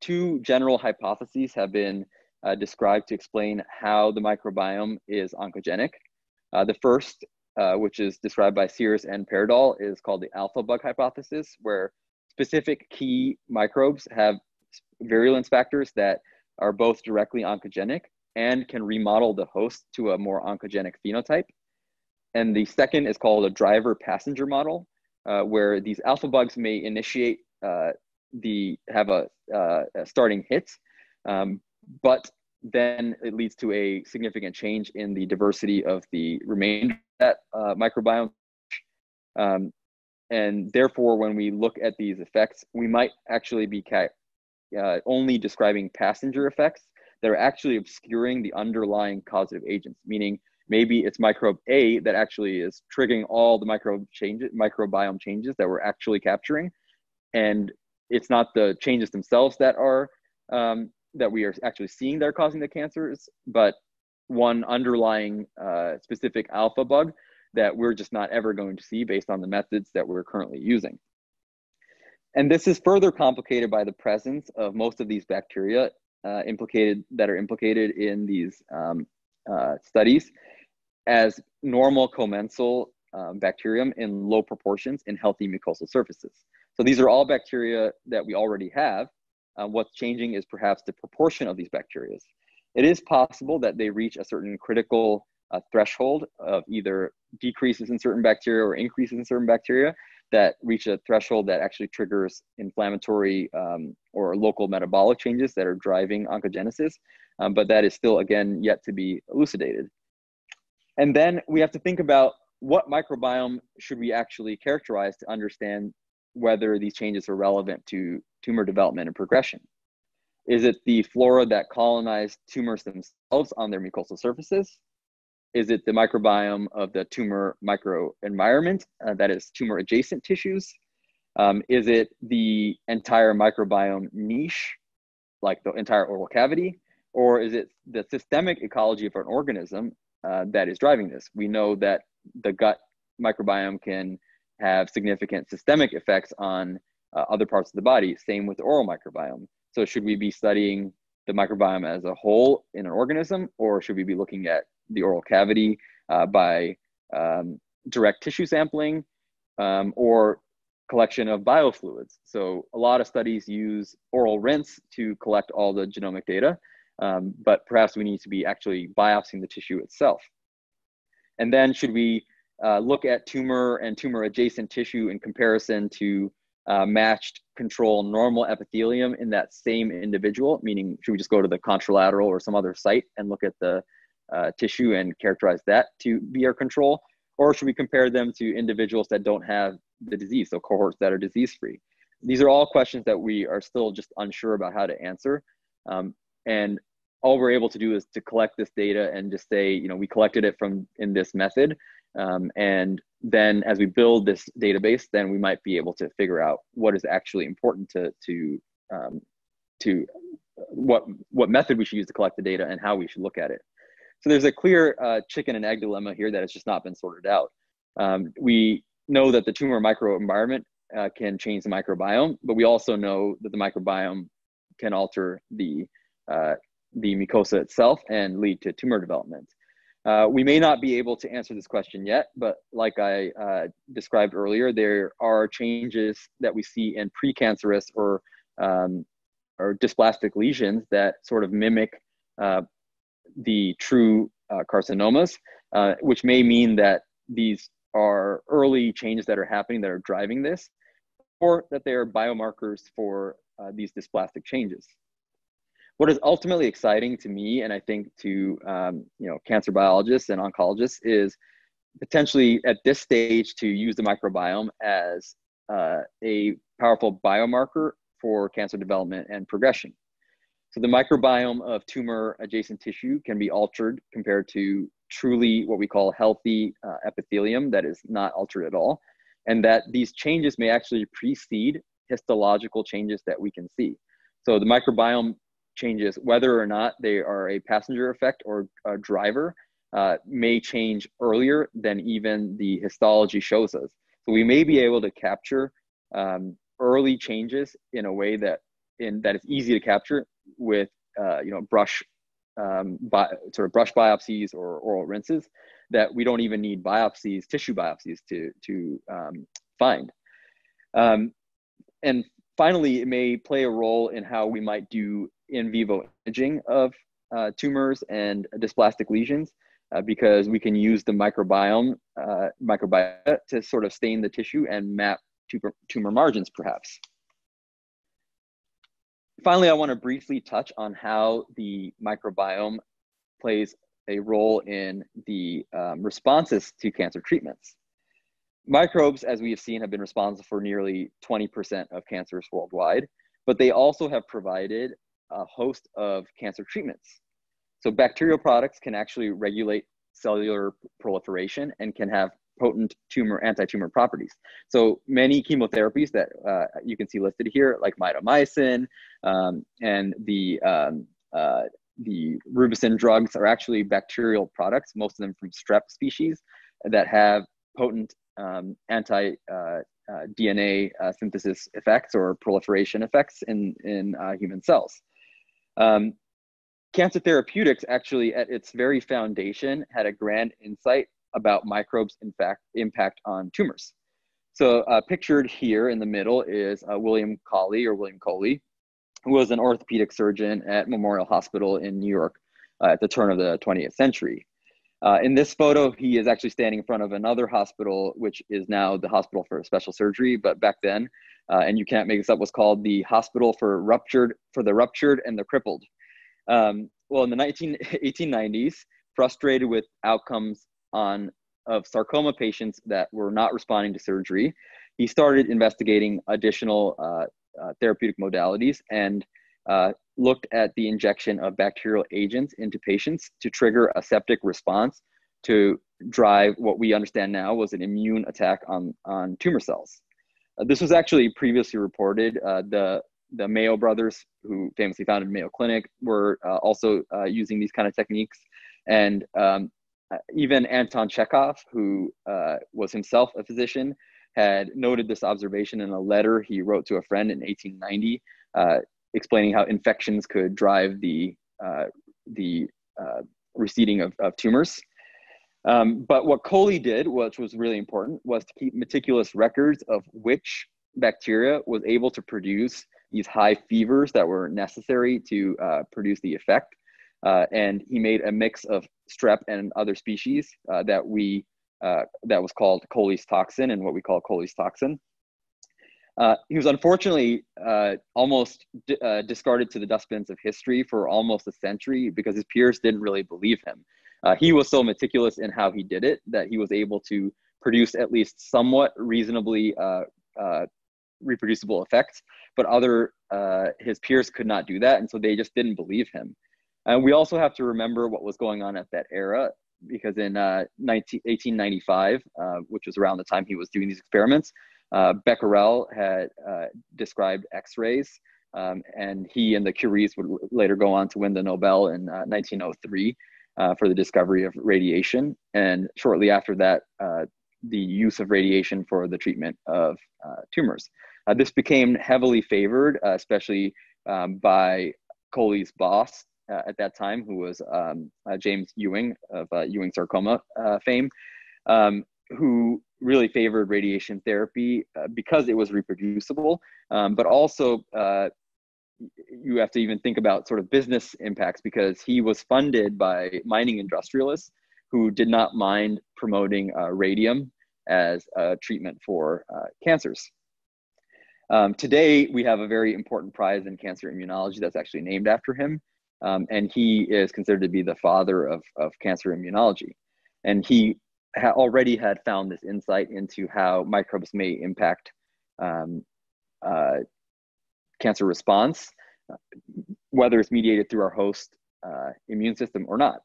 Two general hypotheses have been uh, described to explain how the microbiome is oncogenic. Uh, the first, uh, which is described by Sears and Perdahl, is called the alpha bug hypothesis, where specific key microbes have virulence factors that are both directly oncogenic and can remodel the host to a more oncogenic phenotype. And the second is called a driver passenger model, uh, where these alpha bugs may initiate uh, the have a, uh, a starting hit, um, but then it leads to a significant change in the diversity of the remainder of that uh, microbiome. Um, and therefore, when we look at these effects, we might actually be uh, only describing passenger effects that are actually obscuring the underlying causative agents, meaning maybe it's microbe A that actually is triggering all the microbe changes, microbiome changes that we're actually capturing. And it's not the changes themselves that are um, that we are actually seeing that are causing the cancers, but one underlying uh, specific alpha bug that we're just not ever going to see based on the methods that we're currently using. And this is further complicated by the presence of most of these bacteria uh, implicated that are implicated in these um, uh, studies as normal commensal um, bacterium in low proportions in healthy mucosal surfaces. So these are all bacteria that we already have. Uh, what's changing is perhaps the proportion of these bacteria. It is possible that they reach a certain critical uh, threshold of either decreases in certain bacteria or increases in certain bacteria that reach a threshold that actually triggers inflammatory um, or local metabolic changes that are driving oncogenesis. Um, but that is still, again, yet to be elucidated. And then we have to think about what microbiome should we actually characterize to understand whether these changes are relevant to tumor development and progression. Is it the flora that colonize tumors themselves on their mucosal surfaces? Is it the microbiome of the tumor microenvironment, uh, that is tumor adjacent tissues? Um, is it the entire microbiome niche, like the entire oral cavity? Or is it the systemic ecology of an organism uh, that is driving this? We know that the gut microbiome can have significant systemic effects on uh, other parts of the body. Same with the oral microbiome. So, should we be studying the microbiome as a whole in an organism, or should we be looking at the oral cavity uh, by um, direct tissue sampling um, or collection of biofluids? So, a lot of studies use oral rinse to collect all the genomic data, um, but perhaps we need to be actually biopsying the tissue itself. And then, should we uh, look at tumor and tumor adjacent tissue in comparison to uh, matched control normal epithelium in that same individual, meaning should we just go to the contralateral or some other site and look at the uh, tissue and characterize that to be our control? Or should we compare them to individuals that don't have the disease, so cohorts that are disease free? These are all questions that we are still just unsure about how to answer. Um, and all we're able to do is to collect this data and just say, you know, we collected it from in this method. Um, and then as we build this database, then we might be able to figure out what is actually important to, to, um, to what, what method we should use to collect the data and how we should look at it. So there's a clear uh, chicken and egg dilemma here that has just not been sorted out. Um, we know that the tumor microenvironment uh, can change the microbiome, but we also know that the microbiome can alter the, uh, the mucosa itself and lead to tumor development. Uh, we may not be able to answer this question yet, but like I uh, described earlier, there are changes that we see in precancerous or um, or dysplastic lesions that sort of mimic uh, the true uh, carcinomas, uh, which may mean that these are early changes that are happening that are driving this, or that they are biomarkers for uh, these dysplastic changes. What is ultimately exciting to me and i think to um, you know cancer biologists and oncologists is potentially at this stage to use the microbiome as uh, a powerful biomarker for cancer development and progression so the microbiome of tumor adjacent tissue can be altered compared to truly what we call healthy uh, epithelium that is not altered at all and that these changes may actually precede histological changes that we can see so the microbiome changes, whether or not they are a passenger effect or a driver, uh, may change earlier than even the histology shows us. So we may be able to capture um, early changes in a way that in that is easy to capture with uh, you know brush um, bi- sort of brush biopsies or oral rinses that we don't even need biopsies, tissue biopsies to to um, find. Um, and finally, it may play a role in how we might do in vivo imaging of uh, tumors and dysplastic lesions uh, because we can use the microbiome uh, microbiota to sort of stain the tissue and map tumor, tumor margins perhaps. Finally, I want to briefly touch on how the microbiome plays a role in the um, responses to cancer treatments. Microbes, as we have seen, have been responsible for nearly 20% of cancers worldwide, but they also have provided a host of cancer treatments. So bacterial products can actually regulate cellular proliferation and can have potent tumor anti-tumor properties. So many chemotherapies that uh, you can see listed here, like mitomycin um, and the um, uh, the rubicin drugs, are actually bacterial products. Most of them from strep species that have potent um, anti uh, uh DNA uh, synthesis effects or proliferation effects in in uh, human cells. Um, cancer therapeutics actually, at its very foundation, had a grand insight about microbes' in fact, impact on tumors. So, uh, pictured here in the middle is uh, William Coley or William Coley, who was an orthopedic surgeon at Memorial Hospital in New York uh, at the turn of the 20th century. Uh, in this photo, he is actually standing in front of another hospital, which is now the Hospital for Special Surgery. But back then, uh, and you can't make this up, was called the Hospital for Ruptured for the Ruptured and the Crippled. Um, well, in the 19, 1890s, frustrated with outcomes on of sarcoma patients that were not responding to surgery, he started investigating additional uh, uh, therapeutic modalities and uh, looked at the injection of bacterial agents into patients to trigger a septic response to drive what we understand now was an immune attack on, on tumor cells. Uh, this was actually previously reported. Uh, the, the Mayo brothers, who famously founded Mayo Clinic, were uh, also using these kind of techniques. And um, even Anton Chekhov, who uh, was himself a physician, had noted this observation in a letter he wrote to a friend in 1890, explaining how infections could drive the, the receding of, of tumors. Um, but what Coley did, which was really important, was to keep meticulous records of which bacteria was able to produce these high fevers that were necessary to uh, produce the effect. Uh, and he made a mix of strep and other species uh, that we uh, that was called Coley's toxin and what we call Coley's toxin. Uh, he was unfortunately uh, almost discarded to the dustbins of history for almost a century because his peers didn't really believe him. Uh, he was so meticulous in how he did it that he was able to produce at least somewhat reasonably uh, uh, reproducible effects, but other uh, his peers could not do that, and so they just didn't believe him. And we also have to remember what was going on at that era, because in 19, uh, 1895, uh, which was around the time he was doing these experiments, Becquerel had described X-rays. Um, and he and the Curies would later go on to win the Nobel in 1903 uh, for the discovery of radiation. And shortly after that, uh, the use of radiation for the treatment of uh, tumors. Uh, this became heavily favored, uh, especially um, by Coley's boss uh, at that time, who was um, James Ewing of Ewing sarcoma fame, um, who really favored radiation therapy because it was reproducible, um, but also you have to even think about sort of business impacts because he was funded by mining industrialists who did not mind promoting uh, radium as a treatment for uh, cancers. Um, today, we have a very important prize in cancer immunology that's actually named after him. Um, and he is considered to be the father of, of cancer immunology. And he ha already had found this insight into how microbes may impact um, uh, cancer response, whether it's mediated through our host uh, immune system or not.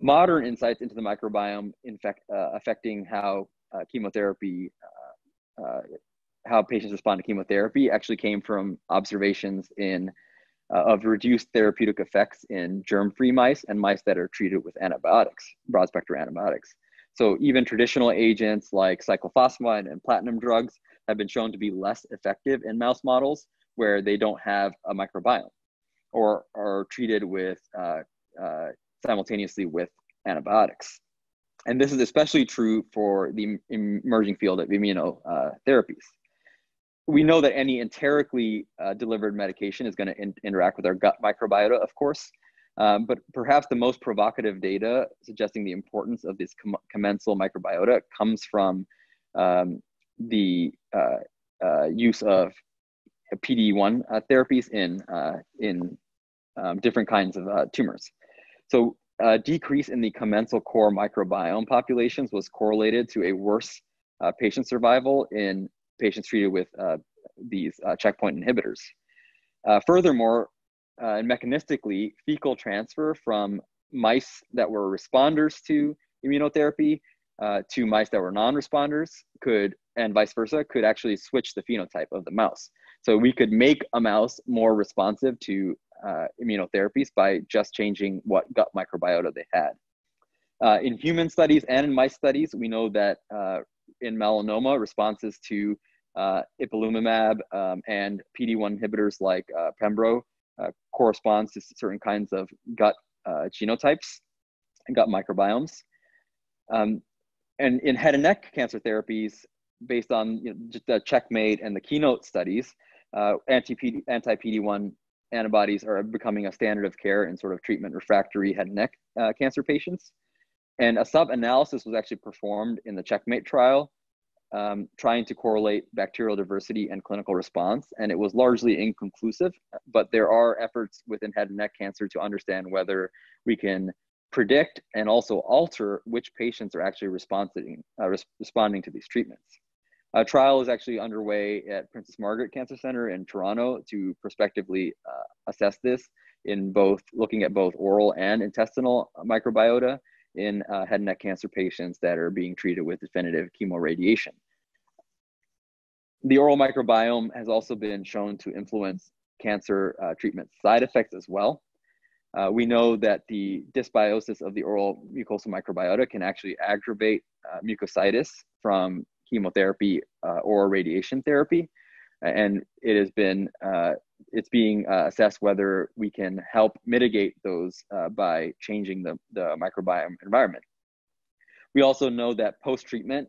Modern insights into the microbiome infect, uh, affecting how uh, chemotherapy, uh, uh, how patients respond to chemotherapy actually came from observations in uh, of reduced therapeutic effects in germ-free mice and mice that are treated with antibiotics, broad-spectrum antibiotics. So even traditional agents like cyclophosphamide and platinum drugs have been shown to be less effective in mouse models where they don't have a microbiome or are treated with uh, uh, simultaneously with antibiotics. And this is especially true for the emerging field of immunotherapies. We know that any enterically uh, delivered medication is going to in interact with our gut microbiota, of course. Um, but perhaps the most provocative data suggesting the importance of this com commensal microbiota comes from um, the uh, uh, use of PD-1 uh, therapies in, uh, in um, different kinds of uh, tumors. So a decrease in the commensal core microbiome populations was correlated to a worse patient survival in patients treated with these checkpoint inhibitors. furthermore, and mechanistically, fecal transfer from mice that were responders to immunotherapy uh, to mice that were non-responders could, and vice versa, could actually switch the phenotype of the mouse. So we could make a mouse more responsive to uh, immunotherapies by just changing what gut microbiota they had. Uh, in human studies and in mice studies, we know that uh, in melanoma, responses to uh, ipilimumab um, and PD-1 inhibitors like uh, Pembro uh, corresponds to certain kinds of gut genotypes and gut microbiomes. Um, and in head and neck cancer therapies, based on you know, the checkmate and the keynote studies, uh, anti-PD, anti-PD-1 antibodies are becoming a standard of care in sort of treatment refractory head and neck uh, cancer patients. And a sub-analysis was actually performed in the checkmate trial, um, trying to correlate bacterial diversity and clinical response. And it was largely inconclusive, but there are efforts within head and neck cancer to understand whether we can predict and also alter which patients are actually responding, uh, res responding to these treatments. A trial is actually underway at Princess Margaret Cancer Center in Toronto to prospectively uh, assess this in both looking at both oral and intestinal microbiota in uh, head and neck cancer patients that are being treated with definitive chemoradiation. The oral microbiome has also been shown to influence cancer uh, treatment side effects as well. Uh, we know that the dysbiosis of the oral mucosal microbiota can actually aggravate uh, mucositis from chemotherapy uh, or radiation therapy. And it has been, uh, it's being uh, assessed whether we can help mitigate those uh, by changing the, the microbiome environment. We also know that post-treatment,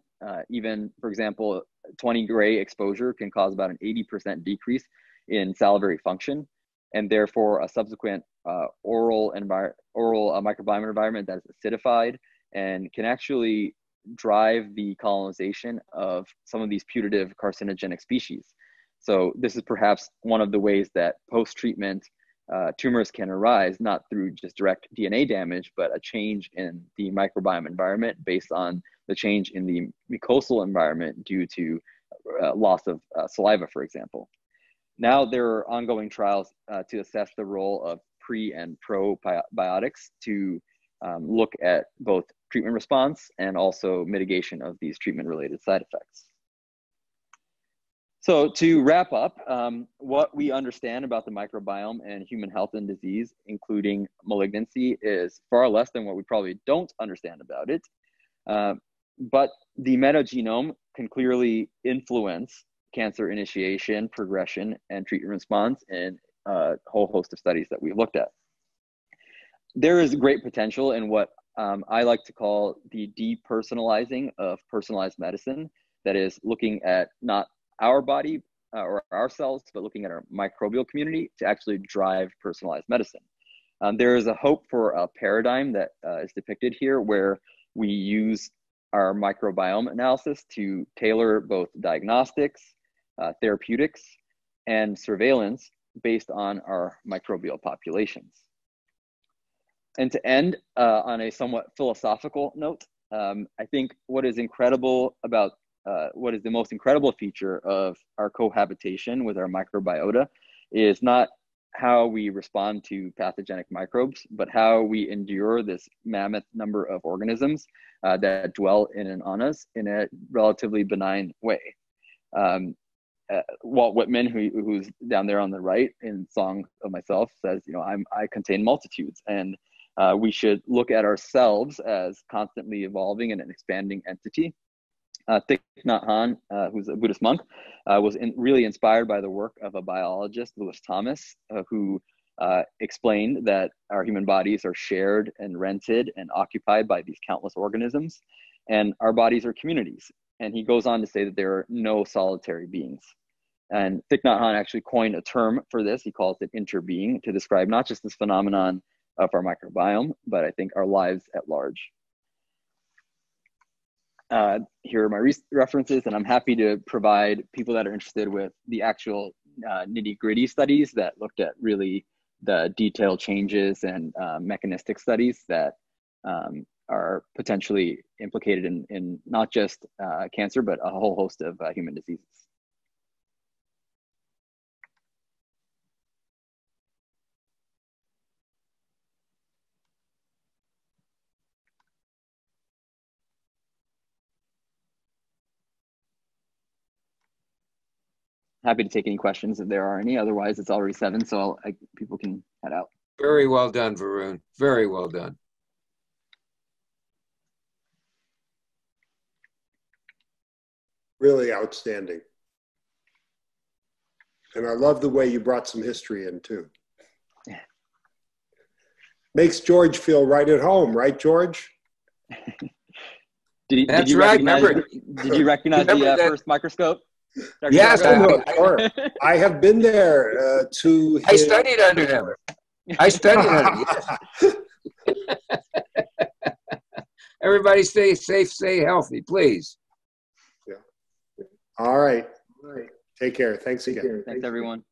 even for example, 20 gray exposure can cause about an 80% decrease in salivary function and therefore a subsequent uh, oral envir- oral uh, microbiome environment that is acidified and can actually drive the colonization of some of these putative carcinogenic species. So this is perhaps one of the ways that post-treatment uh, tumors can arise, not through just direct DNA damage, but a change in the microbiome environment based on the change in the mucosal environment due to uh, loss of uh, saliva, for example. Now there are ongoing trials uh, to assess the role of pre and probiotics to um, look at both treatment response and also mitigation of these treatment related side effects. So to wrap up, um, what we understand about the microbiome and human health and disease, including malignancy, is far less than what we probably don't understand about it. Uh, but the metagenome can clearly influence cancer initiation, progression, and treatment response in a whole host of studies that we've looked at. There is great potential in what um, I like to call the depersonalizing of personalized medicine, that is, looking at not our body uh, or ourselves, but looking at our microbial community to actually drive personalized medicine. Um, there is a hope for a paradigm that uh, is depicted here where we use our microbiome analysis to tailor both diagnostics, uh, therapeutics, and surveillance based on our microbial populations. And to end uh, on a somewhat philosophical note, um, I think what is incredible about uh, what is the most incredible feature of our cohabitation with our microbiota is not how we respond to pathogenic microbes, but how we endure this mammoth number of organisms uh, that dwell in and on us in a relatively benign way. Um, uh, Walt Whitman, who, who's down there on the right in Song of Myself, says, you know, I'm, I contain multitudes. And uh, we should look at ourselves as constantly evolving and an expanding entity. Uh, Thich Nhat Hanh, uh, who's a Buddhist monk, uh, was in, really inspired by the work of a biologist, Lewis Thomas, uh, who uh, explained that our human bodies are shared and rented and occupied by these countless organisms, and our bodies are communities. And he goes on to say that there are no solitary beings. And Thich Nhat Hanh actually coined a term for this. He calls it interbeing to describe not just this phenomenon of our microbiome, but I think our lives at large. Uh, here are my re references, and I'm happy to provide people that are interested with the actual uh, nitty gritty studies that looked at really the detailed changes and uh, mechanistic studies that um, are potentially implicated in, in not just uh, cancer, but a whole host of uh, human diseases. Happy to take any questions if there are any. Otherwise, it's already seven, so I, people can head out. Very well done, Varun. Very well done. Really outstanding. And I love the way you brought some history in too. Yeah. Makes George feel right at home, right, George? did, he, That's did you right. Recognize, Remember, did you recognize the uh, first microscope? Dr. Yes, I, sure. I have been there uh, to. His... I studied under him. I studied under him. Everybody stay safe, stay healthy, please. Yeah. All right. All right. Take care. Thanks again. Thanks, everyone.